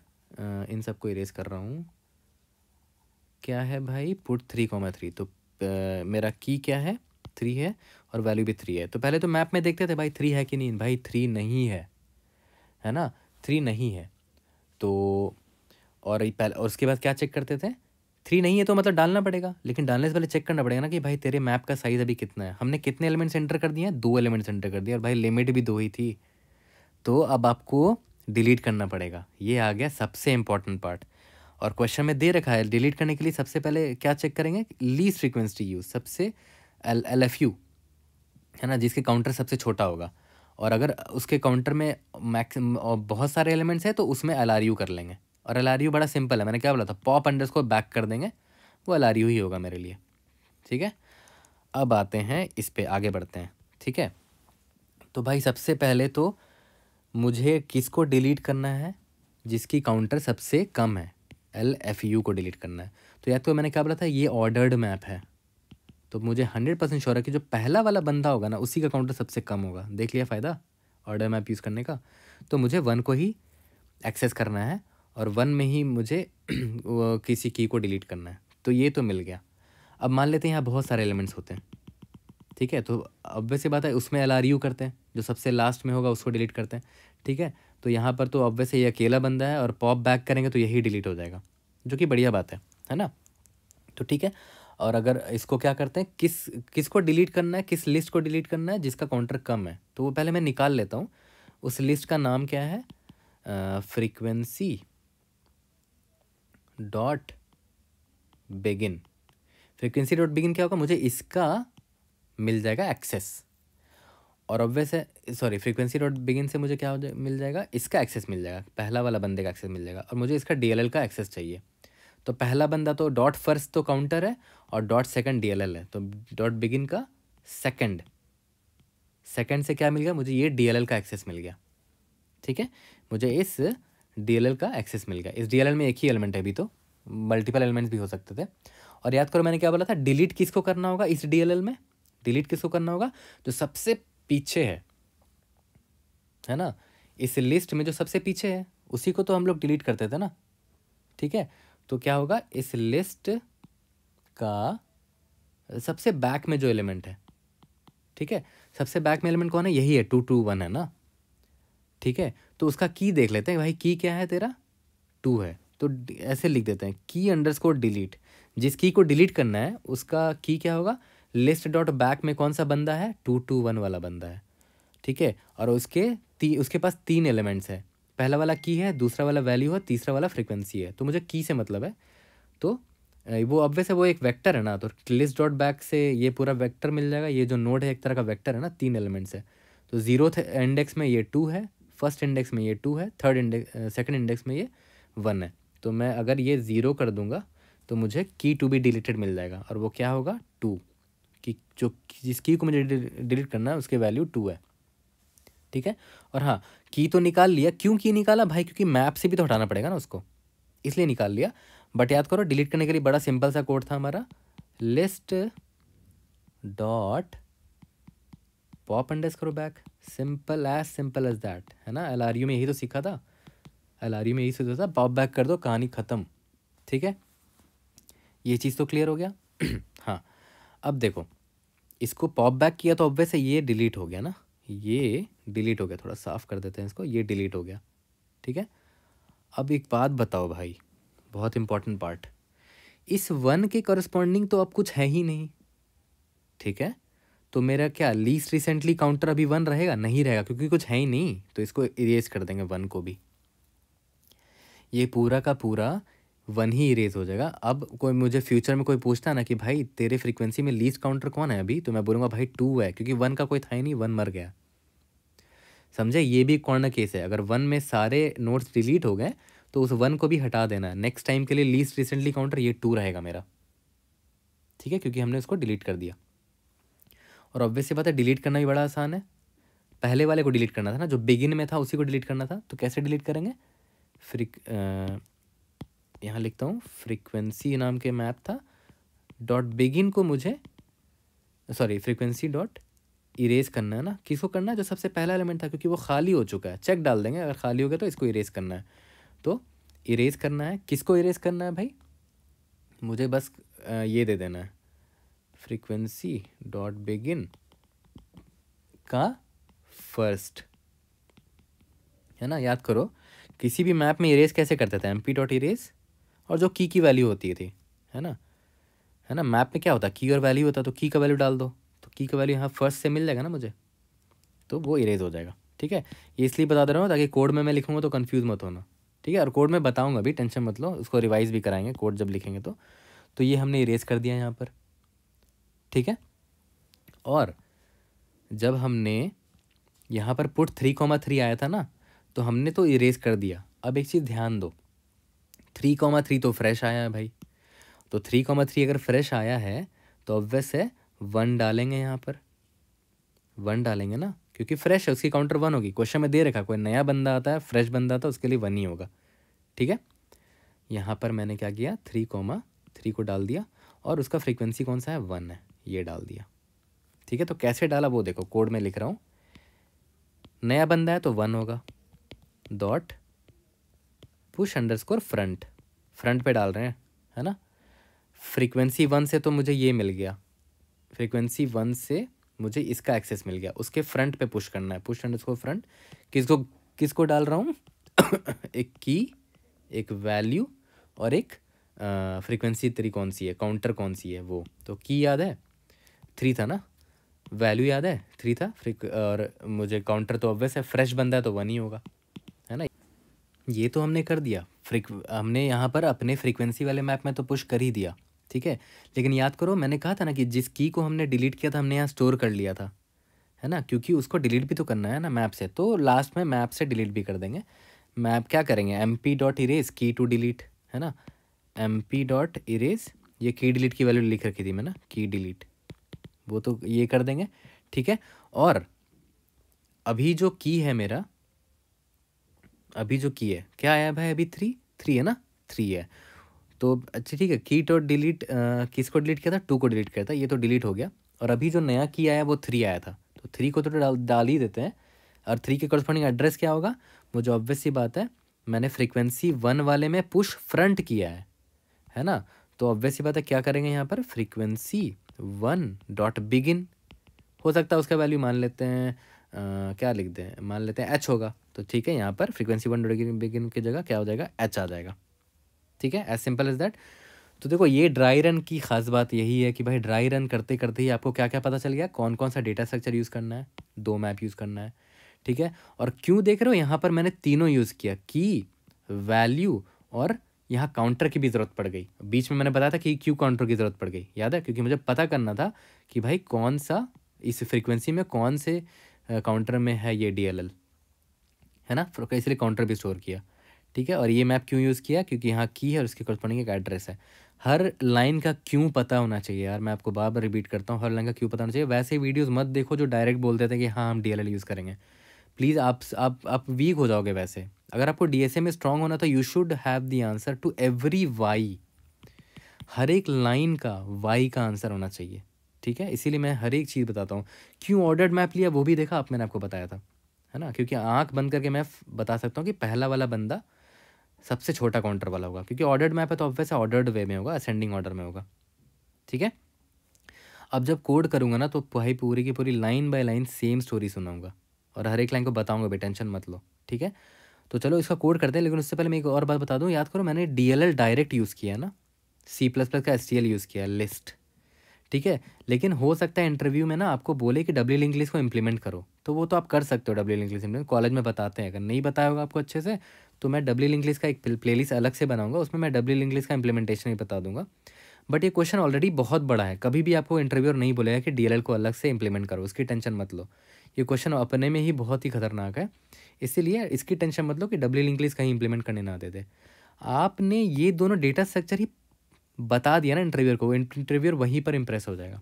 इन सबको इरेज कर रहा हूँ। क्या है भाई? पुट थ्री कॉमा थ्री तो आ, मेरा की क्या है? थ्री है और वैल्यू भी थ्री है। तो पहले तो मैप में देखते थे, भाई थ्री है कि नहीं? भाई थ्री नहीं है। है ना? थ्री नहीं है। तो और पहले, और उसके बाद क्या चेक करते थे? थ्री नहीं है तो मतलब डालना पड़ेगा। लेकिन डालने से पहले चेक करना पड़ेगा ना कि भाई तेरे मैप का साइज़ अभी कितना है। हमने कितने एलिमेंट्स एंटर कर दिए हैं? दो एलिमेंट्स एंटर कर दिए और भाई लिमिट भी दो ही थी। तो अब आपको डिलीट करना पड़ेगा। ये आ गया सबसे इंपॉर्टेंट पार्ट और क्वेश्चन में दे रखा है डिलीट करने के लिए सबसे पहले क्या चेक करेंगे? लीस्ट फ्रीक्वेंसी यूज़ सबसे एल एल एफ़ यू है ना, जिसके काउंटर सबसे छोटा होगा। और अगर उसके काउंटर में मैक्सिम बहुत सारे एलिमेंट्स हैं तो उसमें एल आर यू कर लेंगे। और एल आर यू बड़ा सिंपल है। मैंने क्या बोला था? पॉप अंडर्स को बैक कर देंगे। वो एल आर यू ही होगा मेरे लिए। ठीक है? अब आते हैं, इस पर आगे बढ़ते हैं। ठीक है? तो भाई, सबसे पहले तो मुझे किसको डिलीट करना है? जिसकी काउंटर सबसे कम है। एल एफ़ यू को डिलीट करना है। तो या तो मैंने क्या बोला था? ये ऑर्डर्ड मैप है। तो मुझे हंड्रेड परसेंट श्योर है कि जो पहला वाला बंदा होगा ना, उसी का काउंटर सबसे कम होगा। देख लिया फ़ायदा? ऑर्डर मैप यूज़ करने का। तो मुझे वन को ही एक्सेस करना है और वन में ही मुझे [clears throat] किसी की को डिलीट करना है। तो ये तो मिल गया। अब मान लेते हैं यहाँ बहुत सारे एलिमेंट्स होते हैं। ठीक है? तो अब वैसे बात है, उसमें एल आर यू करते हैं। जो सबसे लास्ट में होगा, उसको डिलीट करते हैं। ठीक है? तो यहाँ पर तो अब वैसे ये अकेला बंदा है और पॉप बैक करेंगे तो यही डिलीट हो जाएगा। जो कि बढ़िया बात है। है ना? तो ठीक है? और अगर इसको क्या करते हैं, किस, किसको डिलीट करना है, किस लिस्ट को डिलीट करना है, जिसका काउंटर कम है। तो वो पहले मैं निकाल लेता हूँ। उस लिस्ट का नाम क्या है? Frequency dot begin frequency dot begin क्या होगा? मुझे इसका मिल जाएगा एक्सेस और ऑब्वियस है सॉरी फ्रीक्वेंसी डॉट बिगिन से मुझे क्या मिल जाएगा? इसका एक्सेस मिल जाएगा। पहला वाला बंदे का एक्सेस मिल जाएगा। और मुझे इसका डीएलएल का एक्सेस चाहिए। तो पहला बंदा तो डॉट फ़र्स्ट तो काउंटर है और डॉट सेकंड डी है। तो डॉट बिगिन का सेकंड। सेकंड से क्या मिल गया? मुझे ये डीएलएल का एक्सेस मिल गया। ठीक है? मुझे इस डीएलएल का एक्सेस मिल गया। इस डीएलएल में एक ही एलिमेंट है अभी तो। मल्टीपल एलिमेंट्स भी हो सकते थे। और याद करो, मैंने क्या बोला था? डिलीट किसको करना होगा इस डीएलएल में? डिलीट किसको करना होगा? जो सबसे पीछे है। है ना? इस लिस्ट में जो सबसे पीछे है, उसी को तो हम लोग डिलीट करते थे ना। ठीक है? तो क्या होगा? इस लिस्ट का सबसे बैक में जो एलिमेंट है, ठीक है? सबसे बैक में एलिमेंट कौन है? यही है टू टू वन है ना? ठीक है? तो उसका की देख लेते हैं, भाई की क्या है तेरा? टू है। तो ऐसे लिख देते हैं की अंडर स्कोर डिलीट जिस की को डिलीट करना है, उसका की क्या होगा? लिस्ट डॉट बैक में कौन सा बंदा है? टू टू वन वाला बंदा है। ठीक है? और उसके ती, उसके पास तीन एलिमेंट्स है। पहला वाला की है, दूसरा वाला वैल्यू है, तीसरा वाला फ्रिक्वेंसी है। तो मुझे की से मतलब है। तो वो अब वैसे वो एक वेक्टर है ना तो लिस्ट डॉट बैक से ये पूरा वेक्टर मिल जाएगा। ये जो नोड है, एक तरह का वेक्टर है ना, तीन एलिमेंट्स है। तो ज़ीरो इंडेक्स में ये टू है फ़र्स्ट इंडेक्स में ये टू है थर्ड इंडेक्स सेकेंड इंडेक्स में ये वन है। तो मैं अगर ये ज़ीरो कर दूँगा तो मुझे की टू बी डिलीटेड मिल जाएगा। और वो क्या होगा? टू कि जो, जिस की को मुझे डिलीट करना है, उसके वैल्यू टू है। ठीक है? और हाँ की तो निकाल लिया। क्यों की निकाला? भाई, क्योंकि मैप से भी तो हटाना पड़ेगा ना उसको। इसलिए निकाल लिया। बट याद करो डिलीट करने के लिए बड़ा सिंपल सा कोड था हमारा। लिस्ट डॉट पॉप अंडर्स करो back simple as simple as that है ना? एलआरयू में यही तो सीखा था। एलआरयू में यही सीखा था। पॉप बैक कर दो, कहानी ख़त्म। ठीक है? ये चीज़ तो क्लियर हो गया। [clears throat] हाँ। अब देखो, इसको पॉप बैक किया तो ऑब्वियस है, ये डिलीट हो गया ना। ये डिलीट हो गया, थोड़ा साफ़ कर देते हैं इसको, ये डिलीट हो गया, ठीक है? अब एक बात बताओ भाई, बहुत इंपॉर्टेंट पार्ट इस वन के करस्पॉन्डिंग तो अब कुछ है ही नहीं, ठीक है? तो मेरा क्या लीस्ट रिसेंटली काउंटर अभी वन रहेगा? नहीं रहेगा, क्योंकि कुछ है ही नहीं तो इसको इरेज कर देंगे वन को भी। ये पूरा का पूरा वन ही इरेज हो जाएगा। अब कोई मुझे फ्यूचर में कोई पूछता है ना कि भाई, तेरे फ्रीक्वेंसी में लीस्ट काउंटर कौन है अभी? तो मैं बोलूँगा, भाई टू है, क्योंकि वन का कोई था ही नहीं वन मर गया। समझे, ये भी एक कॉर्नर केस है। अगर वन में सारे नोट्स डिलीट हो गए तो उस वन को भी हटा देना नेक्स्ट टाइम के लिए लीस्ट रिसेंटली काउंटर ये टू रहेगा मेरा। ठीक है? क्योंकि हमने उसको डिलीट कर दिया। और ऑब्वियसली बात है डिलीट करना भी बड़ा आसान है। पहले वाले को डिलीट करना था ना, जो बिगिन में था, उसी को डिलीट करना था। तो कैसे डिलीट करेंगे? फ्रिक यहाँ लिखता हूँ। फ्रीक्वेंसी नाम के मैप था। डॉट बिगिन को मुझे सॉरी फ्रीक्वेंसी डॉट इरेज करना है ना, किसको करना है? जो सबसे पहला एलिमेंट था, क्योंकि वो खाली हो चुका है। चेक डाल देंगे, अगर खाली हो गया तो इसको इरेज करना है। तो इरेज करना है। किसको इरेज करना है भाई? मुझे बस ये दे देना है। फ्रीक्वेंसी डॉट बिगिन का फ़र्स्ट है ना? याद करो, किसी भी मैप में इरेज कैसे करते थे? एम पी डॉट इरेज और जो की की वैल्यू होती थी, है ना? है ना? मैप में क्या होता? की और वैल्यू होता तो की का वैल्यू डाल दो। की का वैल्यू यहाँ फ़र्स्ट से मिल जाएगा ना मुझे तो वो इरेज हो जाएगा, ठीक है? ये इसलिए बता दे रहा हूँ ताकि कोड में मैं लिखूँगा तो कन्फ्यूज़ मत होना, ठीक है? और कोड में बताऊँगा भी टेंशन मत लो, उसको रिवाइज भी कराएँगे कोड जब लिखेंगे तो। तो ये हमने इरेज कर दिया यहाँ पर, ठीक है? और जब हमने यहाँ पर पुट थ्री कॉमा थ्री आया था ना तो हमने तो इरेज कर दिया। अब एक चीज़ ध्यान दो थ्री कॉमा थ्री तो फ्रेश आया है भाई। तो थ्री कॉमा थ्री अगर फ्रेश आया है तो ऑब्वियस है वन डालेंगे यहाँ पर। वन डालेंगे ना? क्योंकि फ्रेश है, उसकी काउंटर वन होगी। क्वेश्चन में दे रखा, कोई नया बंदा आता है फ्रेश बंदा आता है, उसके लिए वन ही होगा। ठीक है? यहाँ पर मैंने क्या किया? थ्री कोमा थ्री को डाल दिया। और उसका फ्रीक्वेंसी कौन सा है? वन है। ये डाल दिया। ठीक है? तो कैसे डाला वो देखो कोड में लिख रहा हूँ। नया बंदा है तो वन होगा। Dot push under score front front पे डाल रहे हैं, है ना? फ्रीक्वेंसी वन से तो मुझे ये मिल गया। फ्रीक्वेंसी वन से मुझे इसका एक्सेस मिल गया। उसके फ्रंट पे पुश करना है। पुश अंडर स्कोर फ्रंट किसको किसको डाल रहा हूँ? [coughs] एक की एक वैल्यू और एक फ्रीक्वेंसी तेरी कौन सी है? काउंटर कौन सी है वो? तो की याद है? थ्री था ना? वैल्यू याद है? थ्री था? और मुझे काउंटर तो ऑब्वियस है। फ्रेश बंदा है तो वन ही होगा। है ना? ये तो हमने कर दिया। फ्रिक हमने यहाँ पर अपने फ्रीक्वेंसी वाले मैप में तो पुश कर ही दिया। ठीक है? लेकिन याद करो, मैंने कहा था ना कि जिस की को हमने डिलीट किया था, हमने यहाँ स्टोर कर लिया था। है ना? क्योंकि उसको डिलीट भी तो करना है ना मैप से। तो लास्ट में मैप से डिलीट भी कर देंगे। मैप क्या करेंगे? M P dot erase key to delete है ना? एम पी डॉट इरेज ये की डिलीट की वैल्यू लिख रखी थी मैंने की डिलीट वो तो ये कर देंगे, ठीक है? और अभी जो की है मेरा, अभी जो की है, क्या आया भाई अभी थ्री थ्री है ना? थ्री है। तो अच्छा ठीक है की तो डिलीट किसको डिलीट किया था? टू को डिलीट किया था ये तो डिलीट हो गया। और अभी जो नया की आया वो थ्री आया था। तो थ्री को तो डाल डाल ही देते हैं। और थ्री के करस्पॉन्डिंग एड्रेस क्या होगा? मुझे ऑब्वियस सी बात है मैंने फ्रीक्वेंसी वन वाले में पुश फ्रंट किया है है ना? तो ऑब्वियस सी बात है क्या करेंगे यहाँ पर? फ्रीक्वेंसी वन डॉट बिगिन हो सकता है उसका वैल्यू मान लेते हैं आ, क्या लिख दें? मान लेते हैं एच होगा। तो ठीक है यहाँ पर फ्रीक्वेंसी वन डॉट बिगिन की जगह क्या हो जाएगा? एच आ जाएगा। ठीक है? एज सिंपल एज दैट तो देखो, ये ड्राई रन की खास बात यही है कि भाई ड्राई रन करते करते ही आपको क्या क्या पता चल गया? कौन कौन सा डेटा स्ट्रक्चर यूज़ करना है? दो मैप यूज़ करना है। ठीक है? और क्यों देख रहे हो? यहाँ पर मैंने तीनों यूज़ किया। की वैल्यू और यहाँ काउंटर की भी ज़रूरत पड़ गई। बीच में मैंने बताया था कि क्यू काउंटर की ज़रूरत पड़ गई। याद है? क्योंकि मुझे पता करना था कि भाई कौन सा, इस फ्रीक्वेंसी में कौन से काउंटर में है ये डीएलएल है ना? इसलिए काउंटर भी स्टोर किया। ठीक है? और ये मैप क्यों यूज़ किया? क्योंकि यहाँ की है और उसके करस्पॉन्डिंग एक एड्रेस है। हर लाइन का क्यों पता होना चाहिए यार? मैं आपको बार बार रिपीट करता हूँ, हर लाइन का क्यों पता होना चाहिए? वैसे वीडियोस मत देखो जो डायरेक्ट बोल देते हैं कि हाँ हम डीएलएल यूज़ करेंगे। प्लीज़ आप आप आप वीक हो जाओगे वैसे। अगर आपको डीएसए में स्ट्रॉन्ग होना तो you should have the answer to every why हर एक लाइन का वाई का आंसर होना चाहिए। ठीक है? इसीलिए मैं हर एक चीज़ बताता हूँ। क्यों ऑर्डर्ड मैप लिया? वो भी देखा, आप, मैंने आपको बताया था। है ना? क्योंकि आँख बंद करके मैं बता सकता हूँ कि पहला वाला बंदा सबसे छोटा काउंटर वाला होगा, क्योंकि ऑर्डर्ड मैप है तो ऑब्वियस ऑर्डर्ड वे में होगा असेंडिंग ऑर्डर में होगा। ठीक है? अब जब कोड करूँगा ना तो भाई पूरी की पूरी line by line same story सुनाऊँगा, और हर एक लाइन को बताऊँगा, भाई टेंशन मत लो। ठीक है? तो चलो इसका कोड करते हैं, लेकिन उससे पहले मैं एक और बात बता दूँ, याद करो मैंने डीएलएल डायरेक्ट यूज़ किया ना? सी प्लस प्लस का STL यूज़ किया लिस्ट ठीक है? लेकिन हो सकता है इंटरव्यू में ना आपको बोले कि डब्ल्यू इंग्लिश को इम्प्लीमेंट करो तो वो तो आप कर सकते हो डब्ल्यू इंग्लिश इम्प्लीमेंट कॉलेज में बताते हैं, अगर नहीं बताया होगा आपको अच्छे से तो मैं डब्ल्यू इंग्लिश का एक प्लेलिस्ट अलग से बनाऊँगा, उसमें मैं डब्ल्यू इंग्लिश का इंप्लीमेंटेशन ही बता दूँगा। बट ये क्वेश्चन ऑलरेडी बहुत बड़ा है। कभी भी आपको इंटरव्यूअर नहीं बोलेगा कि डी को अलग से इंप्लीमेंट करो, उसकी टेंशन मत लो। ये क्वेश्चन अपने में ही बहुत ही खतरनाक है। इसीलिए इसकी टेंशन मत लो कि डब्ल्यू इंग्लिश कहीं इंप्लीमेंट करने ना देते आपने ये दोनों डेटा स्ट्रक्चर ही बता दिया ना इंटरव्यूअर को इंटरव्यूअर वहीं पर इंप्रेस हो जाएगा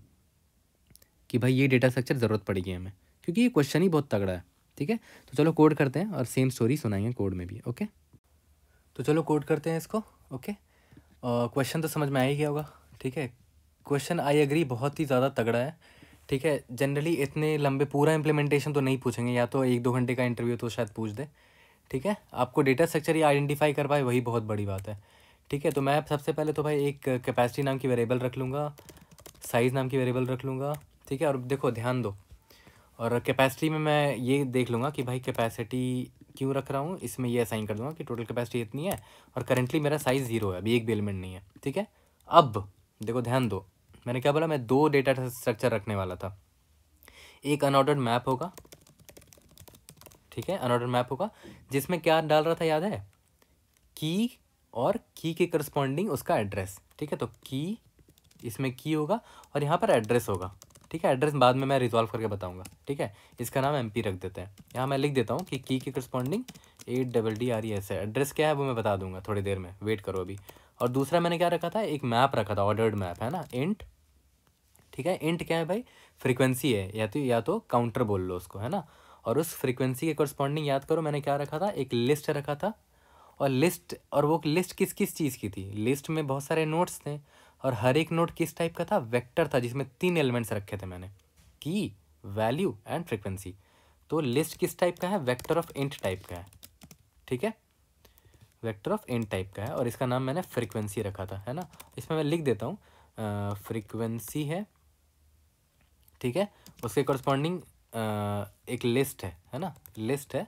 कि भाई ये डेटा स्ट्रक्चर ज़रूरत पड़ेगी हमें। क्योंकि ये क्वेश्चन ही बहुत तगड़ा है। ठीक है? तो चलो कोड करते हैं और सेम स्टोरी सुनाएँगे कोड में भी ओके तो चलो कोड करते हैं इसको ओके क्वेश्चन तो समझ में आ ही गया होगा, ठीक है? क्वेश्चन आई एग्री बहुत ही ज़्यादा तगड़ा है, ठीक है? जनरली इतने लंबे, पूरा इम्प्लीमेंटेशन तो नहीं पूछेंगे, या तो एक दो घंटे का इंटरव्यू तो शायद पूछ दे, ठीक है? आपको डेटा स्ट्रक्चर ही आइडेंटिफाई कर पाए, वही बहुत बड़ी बात है, ठीक है? तो मैं सबसे पहले तो भाई एक कैपेसिटी नाम की वेरिएबल रख लूँगा साइज़ नाम की वेरिएबल रख लूँगा, ठीक है? और देखो, ध्यान दो और कैपेसिटी में मैं ये देख लूँगा कि भाई कैपेसिटी क्यों रख रहा हूँ, इसमें ये असाइन कर दूँगा कि टोटल कैपेसिटी इतनी है और करेंटली मेरा साइज़ ज़ीरो है, अभी एक भी एलिमेंट नहीं है, ठीक है? अब, देखो ध्यान दो, मैंने क्या बोला, मैं दो डेटा स्ट्रक्चर रखने वाला था। एक अनऑर्डर्ड मैप होगा, ठीक है? अनऑर्डर्ड मैप होगा, जिसमें क्या डाल रहा था याद है? की और की के करस्पॉन्डिंग उसका एड्रेस ठीक है? तो की इसमें की होगा और यहाँ पर एड्रेस होगा। ठीक है? एड्रेस बाद में मैं रिजॉल्व करके बताऊँगा। ठीक है? इसका नाम एमपी रख देते हैं। यहाँ मैं लिख देता हूँ कि की के corresponding A double D R E S है। एड्रेस क्या है वो मैं बता दूँगा थोड़ी देर में। वेट करो अभी। और दूसरा मैंने क्या रखा था? एक मैप रखा था ऑर्डर्ड मैप है ना? इंट ठीक है? इंट क्या है भाई? फ्रीक्वेंसी है। या तो या तो काउंटर बोल लो उसको, है ना? और उस फ्रीक्वेंसी के करस्पॉन्डिंग याद करो, मैंने क्या रखा था? एक लिस्ट रखा था। और लिस्ट और वो लिस्ट किस किस चीज़ की थी? लिस्ट में बहुत सारे नोट्स थे। और हर एक नोट किस टाइप का था? वेक्टर था, जिसमें तीन एलिमेंट्स रखे थे मैंने। की वैल्यू एंड फ्रिक्वेंसी तो लिस्ट किस टाइप का है? वेक्टर ऑफ़ इंट टाइप का है। ठीक है? वेक्टर ऑफ़ इंट टाइप का है और इसका नाम मैंने फ्रीक्वेंसी रखा था, है ना? इसमें मैं लिख देता हूँ। फ्रीक्वेंसी है, ठीक है? उसके करस्पॉन्डिंग एक लिस्ट है है ना? लिस्ट है।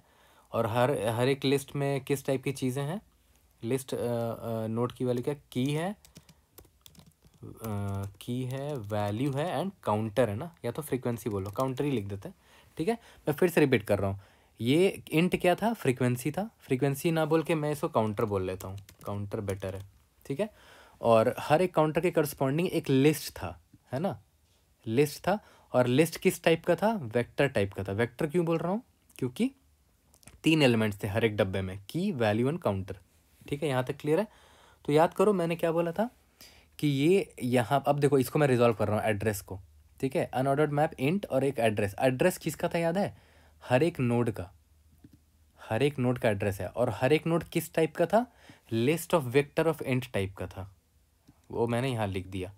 और हर हर एक लिस्ट में किस टाइप की चीज़ें हैं? लिस्ट नोट की वैल्यू क्या? की है। की है वैल्यू है एंड काउंटर है ना? या तो फ्रीक्वेंसी बोलो काउंटर ही लिख देते हैं, ठीक है? मैं फिर से रिपीट कर रहा हूँ। ये इंट क्या था? फ्रीक्वेंसी था। फ्रीक्वेंसी ना बोल के मैं इसको काउंटर बोल लेता हूँ। काउंटर बेटर है, ठीक है? और हर एक काउंटर के करस्पॉन्डिंग एक लिस्ट था, है ना? लिस्ट था। और लिस्ट किस टाइप का था? वेक्टर टाइप का था। वेक्टर क्यों बोल रहा हूँ? क्योंकि तीन एलिमेंट्स थे हर एक डब्बे में, की वैल्यू एंड काउंटर ठीक है? यहाँ तक क्लियर है? तो याद करो मैंने क्या बोला था? कि ये यहाँ, अब देखो इसको मैं रिजॉल्व कर रहा हूँ एड्रेस को। ठीक है? अनऑर्डर्ड मैप इंट और एक एड्रेस एड्रेस किसका था याद है? हर एक नोड का। हर एक नोड का एड्रेस है। और हर एक नोड किस टाइप का था? List of vector of int type का था। वो मैंने यहाँ लिख दिया।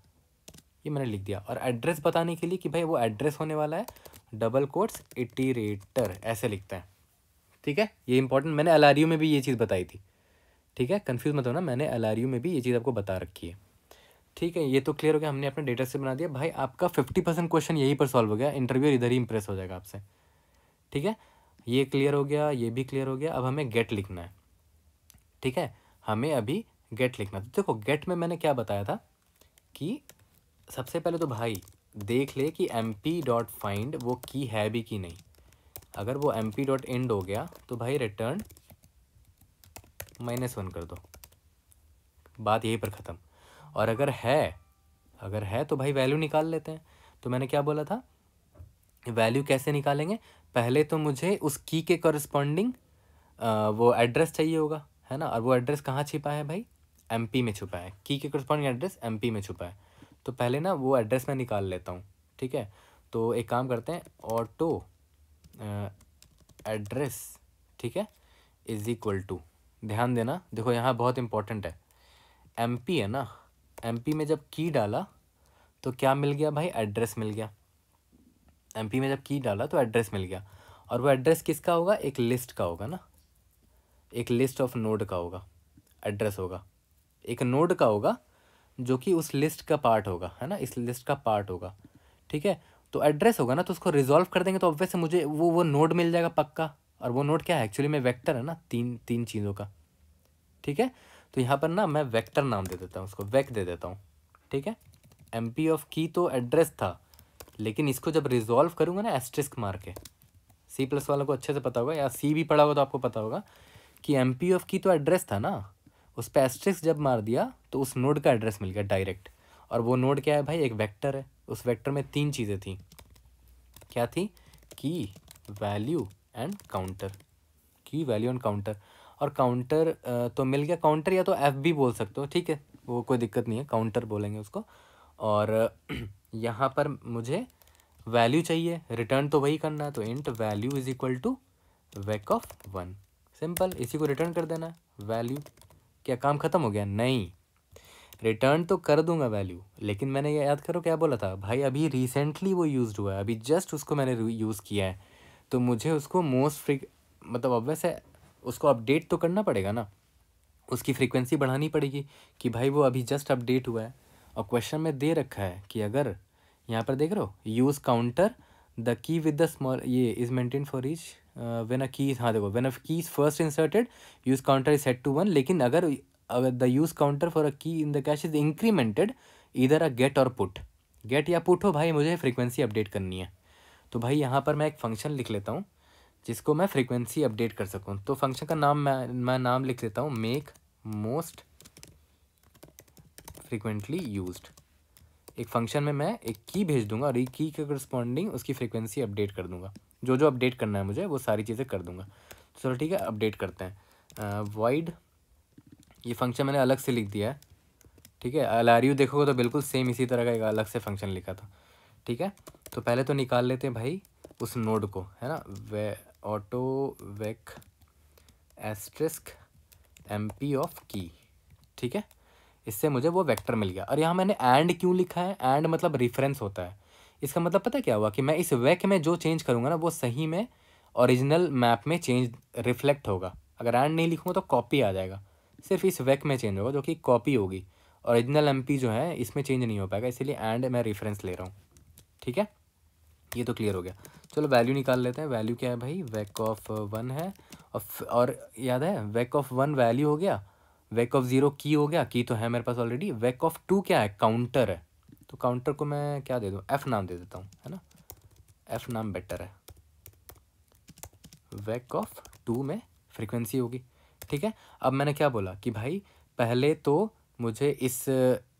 ये मैंने लिख दिया। और एड्रेस बताने के लिए कि भाई वो एड्रेस होने वाला है डबल कोट्स इटीरेटर ऐसे लिखता है। ठीक है? ये इंपॉर्टेंट मैंने एल में भी ये चीज़ बताई थी। ठीक है? कन्फ्यूज़ मत होना। मैंने एल में भी ये चीज़ आपको बता रखी है। ठीक है, ये तो क्लियर हो गया, हमने अपने डेटा से बना दिया। भाई, आपका फिफ्टी परसेंट क्वेश्चन यहीं पर सॉल्व हो गया इंटरव्यू इधर ही इंप्रेस हो जाएगा आपसे। ठीक है? ये क्लियर हो गया, ये भी क्लियर हो गया, अब हमें गेट लिखना है। ठीक है? हमें अभी गेट लिखना तो देखो गेट में मैंने क्या बताया था कि सबसे पहले तो भाई, देख ले कि एम पी डॉट फाइंड वो की है भी कि नहीं। अगर वो एम पी डॉट एंड हो गया तो भाई रिटर्न माइनस वन कर दो। बात यहीं पर ख़त्म। और अगर है अगर है तो भाई वैल्यू निकाल लेते हैं। तो मैंने क्या बोला था? वैल्यू कैसे निकालेंगे? पहले तो मुझे उस की के करस्पॉन्डिंग वो एड्रेस चाहिए होगा, है ना? और वो एड्रेस कहाँ छिपा है भाई? एमपी में छुपा है। की के करस्पॉन्डिंग एड्रेस एमपी में छुपा है। तो पहले ना वो एड्रेस मैं निकाल लेता हूँ, ठीक है? तो एक काम करते हैं ऑटो एड्रेस ठीक है? इज़ इक्वल टू ध्यान देना, देखो यहाँ बहुत इंपॉर्टेंट है। एमपी है ना? एमपी में जब की डाला तो क्या मिल गया भाई? एड्रेस मिल गया। एमपी में जब की डाला तो एड्रेस मिल गया। और वो एड्रेस किसका होगा? एक लिस्ट का होगा ना? एक लिस्ट ऑफ़ नोड का होगा। एड्रेस होगा। एक नोड का होगा, जो कि उस लिस्ट का पार्ट होगा, है ना? इस लिस्ट का पार्ट होगा। ठीक है? तो एड्रेस होगा ना तो उसको रिजॉल्व कर देंगे तो ऑब्वियस मुझे वो वो नोड मिल जाएगा पक्का। और वो नोड क्या है? एक्चुअली में वेक्टर है ना, तीन तीन चीज़ों का। ठीक है? तो यहाँ पर ना मैं वेक्टर नाम दे देता हूँ, उसको वेक दे देता हूँ, ठीक है? एम पी ऑफ़ की तो एड्रेस था, लेकिन इसको जब रिजॉल्व करूँगा ना एस्ट्रिस्क मार के सी प्लस वालों को अच्छे से पता होगा, या सी भी पढ़ा होगा तो आपको पता होगा कि एम पी ऑफ़ की तो एड्रेस था ना, उस पर एस्ट्रिक्स जब मार दिया तो उस नोड का एड्रेस मिल गया डायरेक्ट और वो नोड क्या है भाई? एक वेक्टर है, उस वेक्टर में तीन चीज़ें थी। क्या थी? Key value and counter key value and counter और काउंटर तो मिल गया काउंटर या तो एफ़ भी बोल सकते हो, ठीक है? वो कोई दिक्कत नहीं है काउंटर बोलेंगे उसको। और, [clears throat] यहाँ पर मुझे वैल्यू चाहिए रिटर्न तो वही करना है तो int value is equal to vec of one simple इसी को रिटर्न कर देना वैल्यू क्या काम ख़त्म हो गया? नहीं। रिटर्न तो कर दूँगा वैल्यू लेकिन मैंने ये याद करो क्या बोला था? भाई, अभी रिसेंटली वो यूज़ हुआ है, अभी जस्ट उसको मैंने यूज़ किया है। तो मुझे उसको मोस्ट फ्रिक मतलब ऑब्वियस है उसको अपडेट तो करना पड़ेगा ना। उसकी फ्रीक्वेंसी बढ़ानी पड़ेगी कि भाई वो अभी जस्ट अपडेट हुआ है और क्वेश्चन में दे रखा है कि अगर यहाँ पर देख रहे हो use counter the key with the small ये is maintain for each when a key हाँ देखो when a key is first inserted use counter is set to one लेकिन अगर अगर the use counter for a key in the cache is incremented इधर अ गेट और पुट गेट या पुट हो भाई, मुझे फ्रीक्वेंसी अपडेट करनी है। तो भाई यहाँ पर मैं एक फ़ंक्शन लिख लेता हूँ। जिसको मैं फ्रीक्वेंसी अपडेट कर सकूँ। तो फ़ंक्शन का नाम मैं मैं नाम लिख लेता हूँ। मेक मोस्ट फ्रिक्वेंटली यूज़ एक फ़ंक्शन में मैं एक की भेज दूँगा और एक की के करस्पॉन्डिंग उसकी फ्रीक्वेंसी अपडेट कर दूँगा। जो जो अपडेट करना है मुझे, वो सारी चीज़ें कर दूँगा। चलो ठीक है अपडेट करते हैं। वाइड ये फ़ंक्शन मैंने अलग से लिख दिया है। ठीक है एल आर यू देखोगे तो बिल्कुल सेम इसी तरह का एक अलग से फ़ंक्शन लिखा था। ठीक है तो पहले तो निकाल लेते हैं भाई उस नोड को, है ना? वे auto vec asterisk M P of key ठीक है? इससे मुझे वो वेक्टर मिल गया। और यहाँ मैंने एंड क्यों लिखा है? एंड मतलब रेफरेंस होता है। इसका मतलब पता क्या हुआ कि मैं इस वेक में जो चेंज करूँगा ना, वो सही में ओरिजिनल मैप में चेंज रिफ्लेक्ट होगा। अगर एंड नहीं लिखूँगा तो कॉपी आ जाएगा। सिर्फ़ इस वेक में चेंज होगा, जो कि कॉपी होगी। ओरिजिनल एम जो है, इसमें चेंज नहीं हो पाएगा, इसीलिए एंड मैं रेफरेंस ले रहा हूँ। ठीक है? ये तो क्लियर हो गया। चलो वैल्यू निकाल लेते हैं। वैल्यू क्या है भाई? वैक ऑफ़ वन है। और याद है? वैक ऑफ़ वन वैल्यू हो गया। वैक ऑफ़ ज़ीरो की हो गया। की तो है मेरे पास ऑलरेडी वैक ऑफ़ टू क्या है? काउंटर है। तो काउंटर को मैं क्या दे दूँ? एफ़ नाम दे देता हूँ, है ना? एफ़ नाम बेटर है। वैक ऑफ़ टू में फ्रीक्वेंसी होगी। ठीक है? अब मैंने क्या बोला कि भाई, पहले तो मुझे इस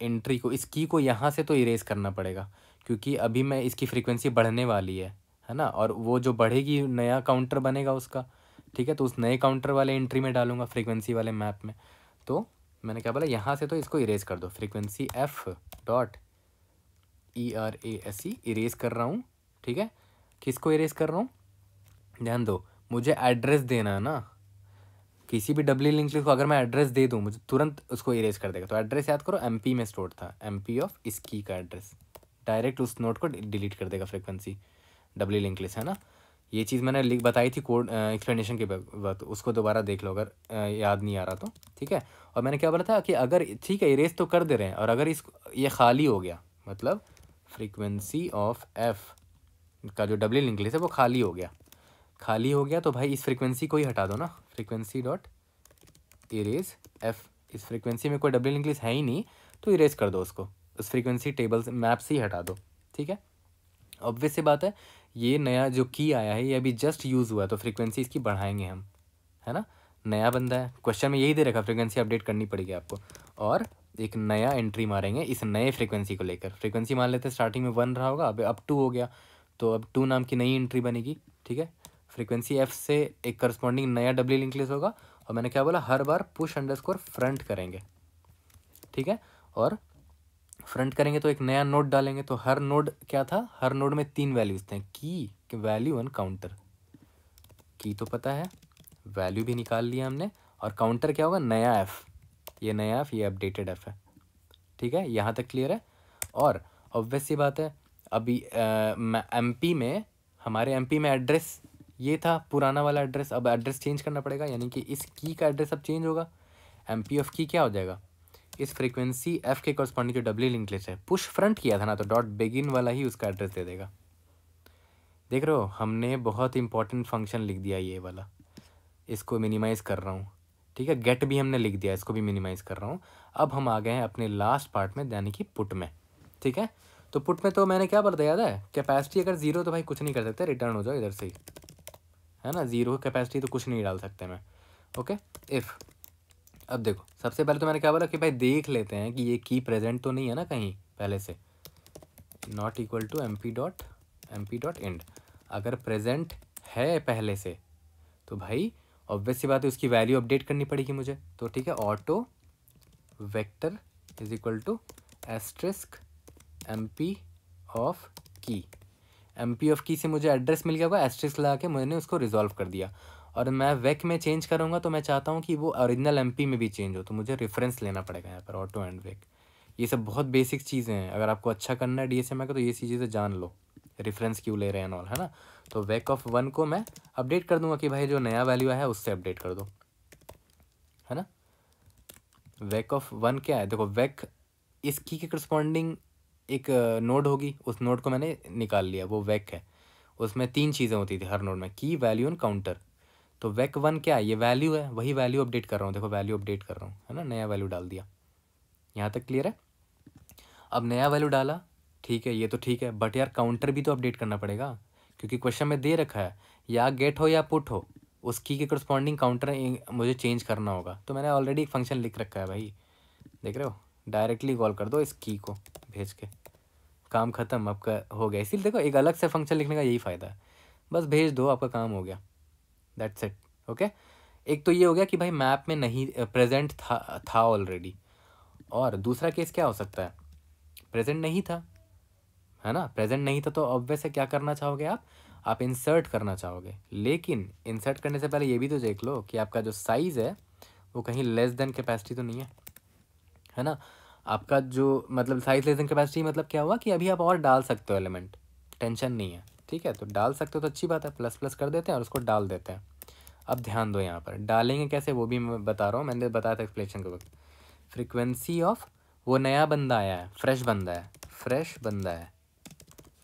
एंट्री को, इस की को यहाँ से तो इरेज करना पड़ेगा। क्योंकि अभी मैं इसकी फ्रीक्वेंसी बढ़ने वाली है। है ना? और वो जो बढ़ेगी, नया काउंटर बनेगा उसका, ठीक है? तो उस नए काउंटर वाले एंट्री में डालूँगा फ्रीक्वेंसी वाले मैप में। तो मैंने क्या बोला? यहाँ से तो इसको इरेज कर दो। Frequency F dot E R A S E erase कर रहा हूँ, ठीक है? किसको इरेज कर रहा हूँ? ध्यान दो, मुझे एड्रेस देना है ना? किसी भी डब्ल्यू लिंक को अगर मैं एड्रेस दे दूँ, मुझे तुरंत उसको इरेज कर देगा। तो एड्रेस याद करो एमपी में स्टोर था। एमपी ऑफ़ इसकी का एड्रेस डायरेक्ट उस नोट को डिलीट कर देगा फ्रिक्वेंसी डब्ल्यू लिंक लिस्ट है ना? ये चीज़ मैंने लिख बताई थी कोड एक्सप्लेनेशन के वक्त, उसको दोबारा देख लो अगर याद नहीं आ रहा तो ठीक है? और मैंने क्या बोला था कि अगर, ठीक है इरेज तो कर दे रहे हैं, और अगर इस, ये खाली हो गया मतलब फ्रीक्वेंसी ऑफ़ एफ़ का जो डब्ल्यू लिंक लिस्ट है, वो खाली हो गया। खाली हो गया तो भाई इस फ्रीक्वेंसी को ही हटा दो ना। फ्रीक्वेंसी डॉट इरेज एफ़ इस फ्रीक्वेंसी में कोई डब्ल्यू लिंक लिस्ट है ही नहीं तो इरेज कर दो उसको। उस फ्रीक्वेंसी टेबल मैप से ही हटा दो, ठीक है? ऑब्वियस सी बात है ये नया जो की आया है, ये अभी जस्ट यूज़ हुआ है तो फ्रीक्वेंसी इसकी बढ़ाएँगे हम, है ना? नया बंदा है। क्वेश्चन में यही दे रखा फ्रीक्वेंसी अपडेट करनी पड़ेगी आपको। और एक नया एंट्री मारेंगे इस नए फ्रीक्वेंसी को लेकर। फ्रीक्वेंसी मान लेते हैं स्टार्टिंग में वन रहा होगा, अब अब टू हो गया तो अब टू नाम की नई एंट्री बनेगी, ठीक है? फ्रीक्वेंसी एफ़ से एक करस्पॉन्डिंग नया डब्ल्यू लिंक लिस्ट होगा, और मैंने क्या बोला? हर बार पुश अंडरस्कोर फ्रंट करेंगे, ठीक है? और फ्रंट करेंगे तो एक नया नोड डालेंगे तो हर नोड क्या था? हर नोड में तीन वैल्यूज़ थे, की वैल्यू एंड काउंटर। की तो पता है, वैल्यू भी निकाल लिया हमने, और काउंटर क्या होगा? नया एफ़ ये नया एफ़ ये अपडेटेड एफ़ है। ठीक है? यहाँ तक क्लियर है? और ऑब्वियस ये बात है, अभी एम पी में, हमारे एम पी में एड्रेस ये था, पुराना वाला एड्रेस अब एड्रेस चेंज करना पड़ेगा, यानी कि इस की का एड्रेस अब चेंज होगा। एम पी ऑफ़ की क्या हो जाएगा? इस फ्रीक्वेंसी एफ़ के कॉरस्पॉन्डिंग जो डब्ल्यू लिंक लिस्ट है पुश फ्रंट किया था ना तो डॉट बिगिन वाला ही उसका एड्रेस दे देगा। देख रहे हो, हमने बहुत इंपॉर्टेंट फ़ंक्शन लिख दिया ये वाला। इसको मिनिमाइज़ कर रहा हूँ। ठीक है गेट भी हमने लिख दिया, इसको भी मिनिमाइज़ कर रहा हूँ। अब हम आ गए हैं अपने लास्ट पार्ट में, यानी कि पुट में। ठीक है? तो पुट में तो मैंने क्या बोला था, याद है? कैपेसिटी अगर ज़ीरो तो भाई कुछ नहीं कर सकते रिटर्न हो जाओ इधर से ही। है ना? ज़ीरो कैपेसिटी तो कुछ नहीं डाल सकते मैं। ओके इफ़ अब देखो, सबसे पहले तो मैंने क्या बोला कि भाई देख लेते हैं कि ये की प्रेजेंट तो नहीं है ना कहीं पहले से। Not equal to M P dot M P dot end अगर प्रेजेंट है पहले से तो भाई ऑब्वियस सी बात है, उसकी वैल्यू अपडेट करनी पड़ेगी मुझे। तो ठीक है auto vector is equal to asterisk M P of key M P of key से मुझे एड्रेस मिल गया होगा एस्ट्रिस्क लगा के मैंने उसको रिजॉल्व कर दिया। और मैं वेक में चेंज करूँगा तो मैं चाहता हूँ कि वो ओरिजिनल एम में भी चेंज हो तो मुझे रेफरेंस लेना पड़ेगा यहाँ पर ऑटो एंड वेक ये सब बहुत बेसिक चीज़ें हैं। अगर आपको अच्छा करना है डी एस एम का तो ये चीज़ें जान लो। रेफरेंस क्यों ले रहे हैं ऑल है ना? तो वेक ऑफ़ वन को मैं अपडेट कर दूँगा कि भाई जो नया वैल्यू आया है, उससे अपडेट कर दो। है ना? वेक ऑफ़ वन क्या है? देखो, वेक इसकी के करस्पॉन्डिंग एक नोड होगी। उस नोड को मैंने निकाल लिया, वो वेक है। उसमें तीन चीज़ें होती थी हर नोड में की वैल्यू एंड काउंटर तो वेक वन क्या है? ये वैल्यू है, वही वैल्यू अपडेट कर रहा हूँ। देखो वैल्यू अपडेट कर रहा हूँ, है ना? नया वैल्यू डाल दिया। यहाँ तक क्लियर है? अब नया वैल्यू डाला, ठीक है, ये तो ठीक है बट यार काउंटर भी तो अपडेट करना पड़ेगा, क्योंकि क्वेश्चन में दे रखा है, या गेट हो या पुट हो उस की के करस्पॉन्डिंग काउंटर मुझे चेंज करना होगा। तो मैंने ऑलरेडी एक फ़ंक्शन लिख रखा है भाई। देख रहे हो? डायरेक्टली कॉल कर दो इस की को भेज के। काम ख़त्म, आपका हो गया। इसीलिए देखो, एक अलग से फ़ंक्शन लिखने का यही फ़ायदा है। बस भेज दो, आपका काम हो गया। दैट्स इट ओके एक तो ये हो गया कि भाई मैप में नहीं प्रेजेंट था था ऑलरेडी और दूसरा केस क्या हो सकता है? प्रेजेंट नहीं था. है ना? प्रेजेंट नहीं था तो ऑब्वियस है क्या करना चाहोगे आप? आप इंसर्ट करना चाहोगे. लेकिन इंसर्ट करने से पहले ये भी तो देख लो कि आपका जो साइज़ है, वो कहीं लेस देन कैपेसिटी तो नहीं है. है ना? आपका जो मतलब साइज़ लेस देन कैपेसिटी मतलब क्या हुआ कि अभी आप और डाल सकते हो एलिमेंट टेंशन नहीं है. ठीक है तो डाल सकते हो तो अच्छी बात है प्लस प्लस कर देते हैं और उसको डाल देते हैं। अब ध्यान दो यहाँ पर, डालेंगे कैसे वो भी मैं बता रहा हूँ, मैंने बताया था एक्सप्लेशन के वक्त। फ्रिक्वेंसी ऑफ़ वो नया बंदा आया है फ्रेश बंदा है फ्रेश बंदा है।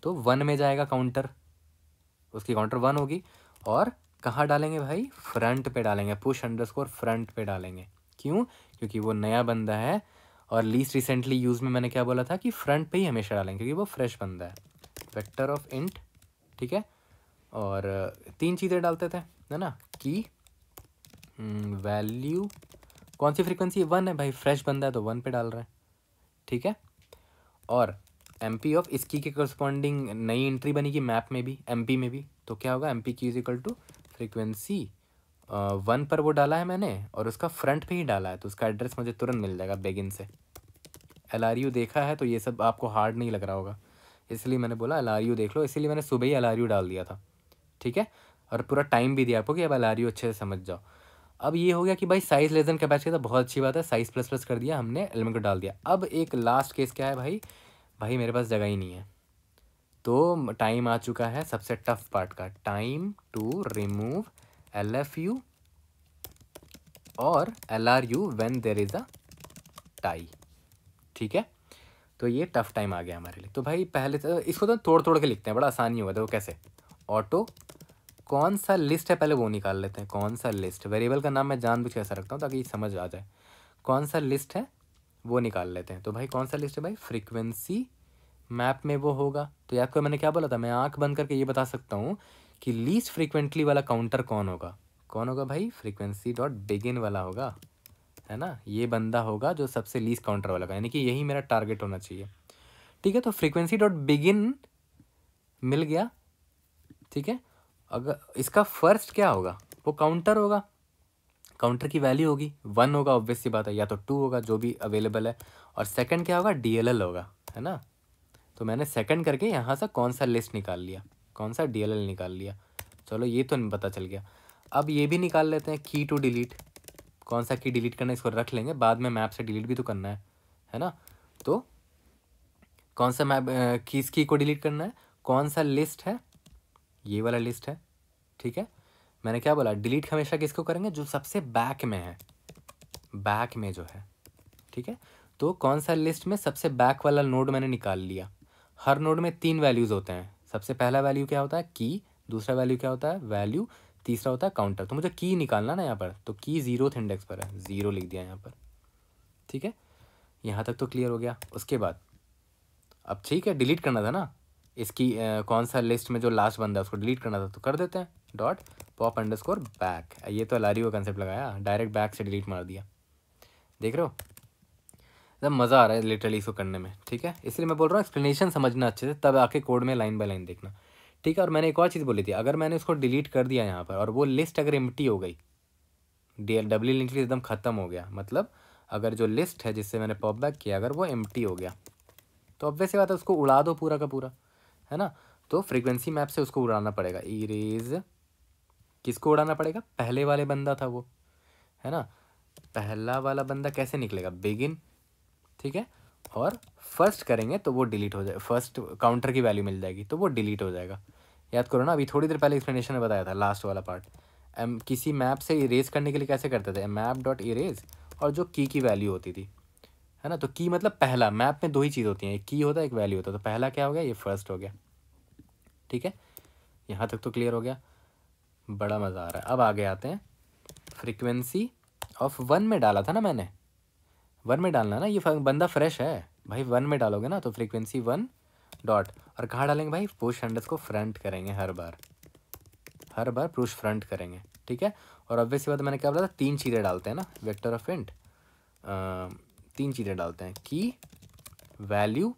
तो वन में जाएगा काउंटर उसकी काउंटर वन होगी और कहाँ डालेंगे भाई? फ्रंट पे डालेंगे पुश अंडर स्कोर फ्रंट पे डालेंगे। क्यों? क्योंकि वो नया बंदा है और लीस्ट रिसेंटली यूज़ में मैंने क्या बोला था कि फ्रंट पे ही हमेशा डालेंगे, क्योंकि वो फ्रेश बंदा है। वेक्टर ऑफ़ इंट ठीक है? और तीन चीज़ें डालते थे है ना? की वैल्यू हम्म, कौन सी फ्रीक्वेंसी वन है भाई फ्रेश बंदा है तो वन पे डाल रहे हैं ठीक है? और एम पी ऑफ़ इसकी के करस्पॉन्डिंग नई एंट्री बनेगी मैप में भी एम पी में भी तो क्या होगा? M P key is equal to frequency one पर वो डाला है मैंने और उसका फ्रंट पे ही डाला है तो उसका एड्रेस मुझे तुरंत मिल जाएगा बेगिन से। एल आर यू देखा है तो ये सब आपको हार्ड नहीं लग रहा होगा। इसलिए मैंने बोला एल देख लो। इसीलिए मैंने सुबह ही एल आर यू डाल दिया था। ठीक है? और पूरा टाइम भी दिया आपको कि अब एल अच्छे से समझ जाओ। अब ये हो गया कि भाई साइज़ लेस देन कैपेसिटी तो बहुत अच्छी बात है। साइज़ प्लस प्लस कर दिया हमने एलिमेंट को डाल दिया। अब एक लास्ट केस क्या है भाई? भाई मेरे पास जगह ही नहीं है। तो टाइम आ चुका है सबसे टफ पार्ट का। Time to remove L F U और L R U when there is a tie ठीक है? तो ये टफ टाइम आ गया हमारे लिए। तो भाई, पहले तो इसको तो तोड़ तोड़ के लिखते हैं, बड़ा आसानी होगा, देखो कैसे। ऑटो कौन सा लिस्ट है, पहले वो निकाल लेते हैं, कौन सा लिस्ट वेरिएबल का नाम मैं जान बुझ ऐसा रखता हूँ ताकि समझ आ जाए। कौन सा लिस्ट है, वो निकाल लेते हैं। तो भाई, कौन सा लिस्ट है भाई? फ्रीक्वेंसी मैप में वो होगा। तो याद करो, मैंने क्या बोला था? मैं आँख बंद करके ये बता सकता हूँ कि लीस्ट फ्रिक्वेंटली वाला काउंटर कौन होगा? कौन होगा भाई? फ्रीक्वेंसी डॉट बिगिन वाला होगा। है ना? ये बंदा होगा जो सबसे लीस्ट काउंटर वाला का यानी कि यही मेरा टारगेट होना चाहिए। ठीक है तो फ्रीक्वेंसी डॉट बिगिन मिल गया। ठीक है? अगर इसका फ़र्स्ट क्या होगा? वो काउंटर होगा। काउंटर की वैल्यू होगी। वन होगा ऑब्वियस सी बात है। या तो टू होगा, जो भी अवेलेबल है। और सेकंड क्या होगा? डीएलएल होगा। है ना? तो मैंने सेकंड करके यहाँ से कौन सा लिस्ट निकाल लिया? कौन सा डीएलएल निकाल लिया? चलो, ये तो पता चल गया। अब ये भी निकाल लेते हैं। की टू डिलीट कौन सा की डिलीट करना है, इसको रख लेंगे। बाद में मैप से डिलीट भी तो करना है है ना? तो कौन सा मैप किस की को डिलीट करना है? कौन सा लिस्ट है? ये वाला लिस्ट है, ठीक है? मैंने क्या बोला? डिलीट हमेशा किसको करेंगे? जो सबसे बैक में है। बैक में जो है, ठीक है? तो कौन सा लिस्ट में सबसे बैक वाला नोड मैंने निकाल लिया? हर नोड में तीन वैल्यूज़ होते हैं। सबसे पहला वैल्यू क्या होता है? की दूसरा वैल्यू क्या होता है? वैल्यू तीसरा होता है काउंटर तो मुझे की निकालना ना यहाँ पर। तो की ज़ीरो थे इंडेक्स पर है। ज़ीरो लिख दिया यहाँ पर। ठीक है? यहाँ तक तो क्लियर हो गया। उसके बाद अब ठीक है डिलीट करना था ना? इसकी आ, कौन सा लिस्ट में जो लास्ट बंदा है उसको डिलीट करना था तो कर देते हैं। Dot pop under score back ये तो अलारी का कंसेप्ट लगाया। डायरेक्ट बैक से डिलीट मार दिया। देख रहे हो? जब मज़ा आ रहा है लिटरली इसको करने में। ठीक है? इसलिए मैं बोल रहा हूँ एक्सप्लेनेशन समझना अच्छे से तब आके कोड में लाइन बाय लाइन देखना। ठीक है, और मैंने एक और चीज़ बोली थी, अगर मैंने उसको डिलीट कर दिया यहाँ पर, और वो लिस्ट अगर एम्प्टी हो गई डी एल डब्ल्यू लिंक एकदम ख़त्म हो गया मतलब अगर जो लिस्ट है जिससे मैंने पॉप बैक किया, अगर वो एम्प्टी हो गया तो अब वैसे बात है, उसको उड़ा दो पूरा का पूरा, है ना? तो फ्रीक्वेंसी मैप से उसको उड़ाना पड़ेगा। इरेज किसको उड़ाना पड़ेगा? पहले वाले बंदा था वो, है ना? पहला वाला बंदा कैसे निकलेगा? बिगिन ठीक है? और फ़र्स्ट करेंगे तो वो डिलीट हो जाए फ़र्स्ट काउंटर की वैल्यू मिल जाएगी तो वो डिलीट हो जाएगा। याद करो ना, अभी थोड़ी देर पहले एक्सप्लेनेशन में बताया था लास्ट वाला पार्ट एम किसी मैप से इरेज करने के लिए कैसे करते थे? मैप डॉट इरेज और जो की की वैल्यू होती थी। है ना? तो की मतलब पहला मैप में दो ही चीज़ होती हैं, एक की होता है, एक वैल्यू होता है। तो पहला क्या हो गया? ये फ़र्स्ट हो गया। ठीक है? यहाँ तक तो क्लियर हो गया। बड़ा मज़ा आ रहा है। अब आगे आते हैं। फ्रिक्वेंसी ऑफ़ वन में डाला था ना मैंने। वन में डालना ना, ये बंदा फ्रेश है। भाई वन में डालोगे ना तो फ्रिक्वेंसी वन डॉट और कहाँ डालेंगे भाई? पुश अंडर्स को फ्रंट करेंगे हर बार। हर बार पुश फ्रंट करेंगे, ठीक है? और ऑब्वियसली बात मैंने क्या बोला था? तीन चीज़ें डालते हैं ना? वेक्टर ऑफ़ इंट तीन चीज़ें डालते हैं। Key value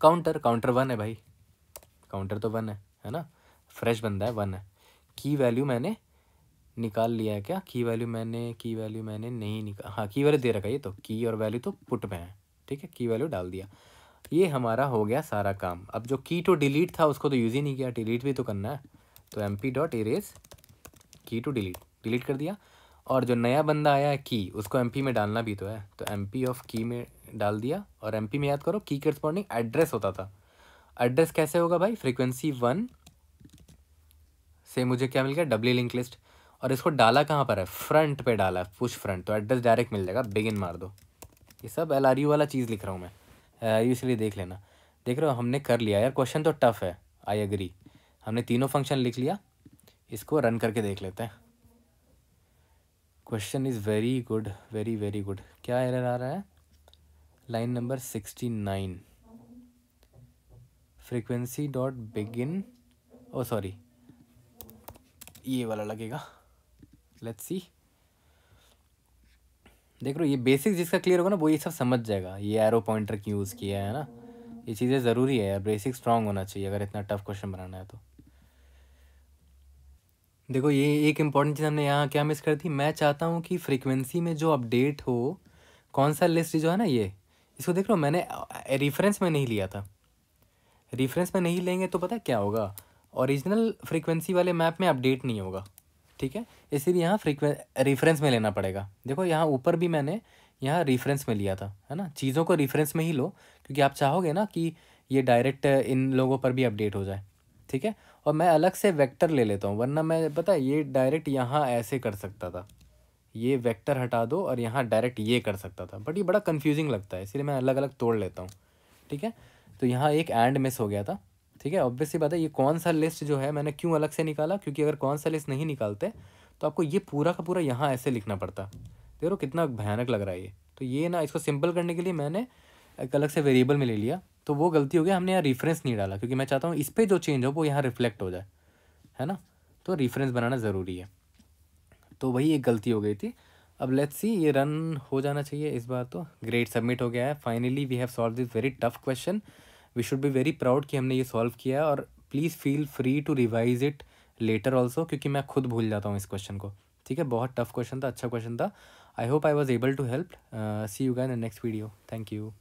counter counter one है भाई। काउंटर तो वन है है ना? फ्रेश बंदा है वन है। की वैल्यू मैंने निकाल लिया है क्या? की वैल्यू मैंने की वैल्यू मैंने नहीं निकाल हाँ की वैल्यू दे रखा ये तो। की और वैल्यू तो पुट में है, ठीक है? की वैल्यू डाल दिया। ये हमारा हो गया सारा काम। अब जो की टू डिलीट था, उसको तो यूज़ ही नहीं किया। डिलीट भी तो करना है। तो M P dot erase key to delete delete कर दिया। और जो नया बंदा आया है की उसको एम पी में डालना भी तो है। तो एम पी ऑफ़ की में डाल दिया। और एम पी में याद करो की करस्पॉन्डिंग एड्रेस होता था। एड्रेस कैसे होगा भाई? फ्रिक्वेंसी वन से मुझे क्या मिल गया? डब्ल्यू लिंक लिस्ट और इसको डाला कहाँ पर है? फ्रंट पे डाला है। पुश फ्रंट तो एड्रेस डायरेक्ट मिल जाएगा। बिगिन मार दो। ये सब एल वाला चीज़ लिख रहा हूँ मैं। यू इसलिए देख लेना। देख रहे हो, हमने कर लिया यार। क्वेश्चन तो टफ है। आई एग्री हमने तीनों फ़ंक्शन लिख लिया। इसको रन करके देख लेते हैं। Question is very good very very good क्या एरर आ रहा है? Line number sixty nine frequency dot begin oh sorry ये वाला लगेगा। लेट्स सी देख लो, ये बेसिक जिसका क्लियर होगा ना, वो ये सब समझ जाएगा। ये एरो पॉइंटर क्यों यूज़ किया है ना? ये चीज़ें ज़रूरी है यार बेसिक स्ट्रांग होना चाहिए अगर इतना टफ क्वेश्चन बनाना है तो। देखो, ये एक इंपॉर्टेंट चीज़ हमने यहाँ क्या मिस कर दी? मैं चाहता हूँ कि फ्रीक्वेंसी में जो अपडेट हो, कौन सा लिस्ट जो है ना ये, इसको देख लो, मैंने रेफरेंस में नहीं लिया था। रेफरेंस में नहीं लेंगे तो पता क्या होगा? ओरिजिनल फ्रीक्वेंसी वाले मैप में अपडेट नहीं होगा। ठीक है? इसीलिए यहाँ फ्रीक्वें रेफरेंस में लेना पड़ेगा। देखो, यहाँ ऊपर भी मैंने यहाँ रेफरेंस में लिया था, है ना? चीज़ों को रेफरेंस में ही लो, क्योंकि आप चाहोगे ना कि ये डायरेक्ट इन लोगों पर भी अपडेट हो जाए, ठीक है? और मैं अलग से वेक्टर ले लेता हूँ, वरना मैं, पता ये डायरेक्ट यहाँ ऐसे कर सकता था। ये वेक्टर हटा दो और यहाँ डायरेक्ट ये कर सकता था। बट ये बड़ा कन्फ्यूजिंग लगता है, इसलिए मैं अलग अलग तोड़ लेता हूँ, ठीक है? तो यहाँ एक एंड मिस हो गया था। ठीक है ऑब्वियसली बात है, ये कौन सा लिस्ट जो है, मैंने क्यों अलग से निकाला? क्योंकि अगर कौन सा लिस्ट नहीं निकालते तो आपको ये पूरा का पूरा यहाँ ऐसे लिखना पड़ता। देखो कितना भयानक लग रहा है ये। तो ये ना, इसको सिंपल करने के लिए मैंने एक अलग से वेरिएबल में ले लिया। तो वो गलती हो गया, हमने यहाँ रेफरेंस नहीं डाला, क्योंकि मैं चाहता हूँ इस पर जो चेंज हो, वो यहाँ रिफ्लेक्ट हो जाए। है ना? तो रेफरेंस बनाना ज़रूरी है। तो वही एक गलती हो गई थी। अब लेट्स सी ये रन हो जाना चाहिए इस बार तो। ग्रेट सबमिट हो गया है। Finally we have solve this very tough question we should be very proud कि हमने ये सॉल्व किया और please feel free to revise it later also क्योंकि मैं खुद भूल जाता हूँ इस क्वेश्चन को। ठीक है? बहुत टफ क्वेश्चन था अच्छा क्वेश्चन था। I hope I was able to help see you again in next video thank you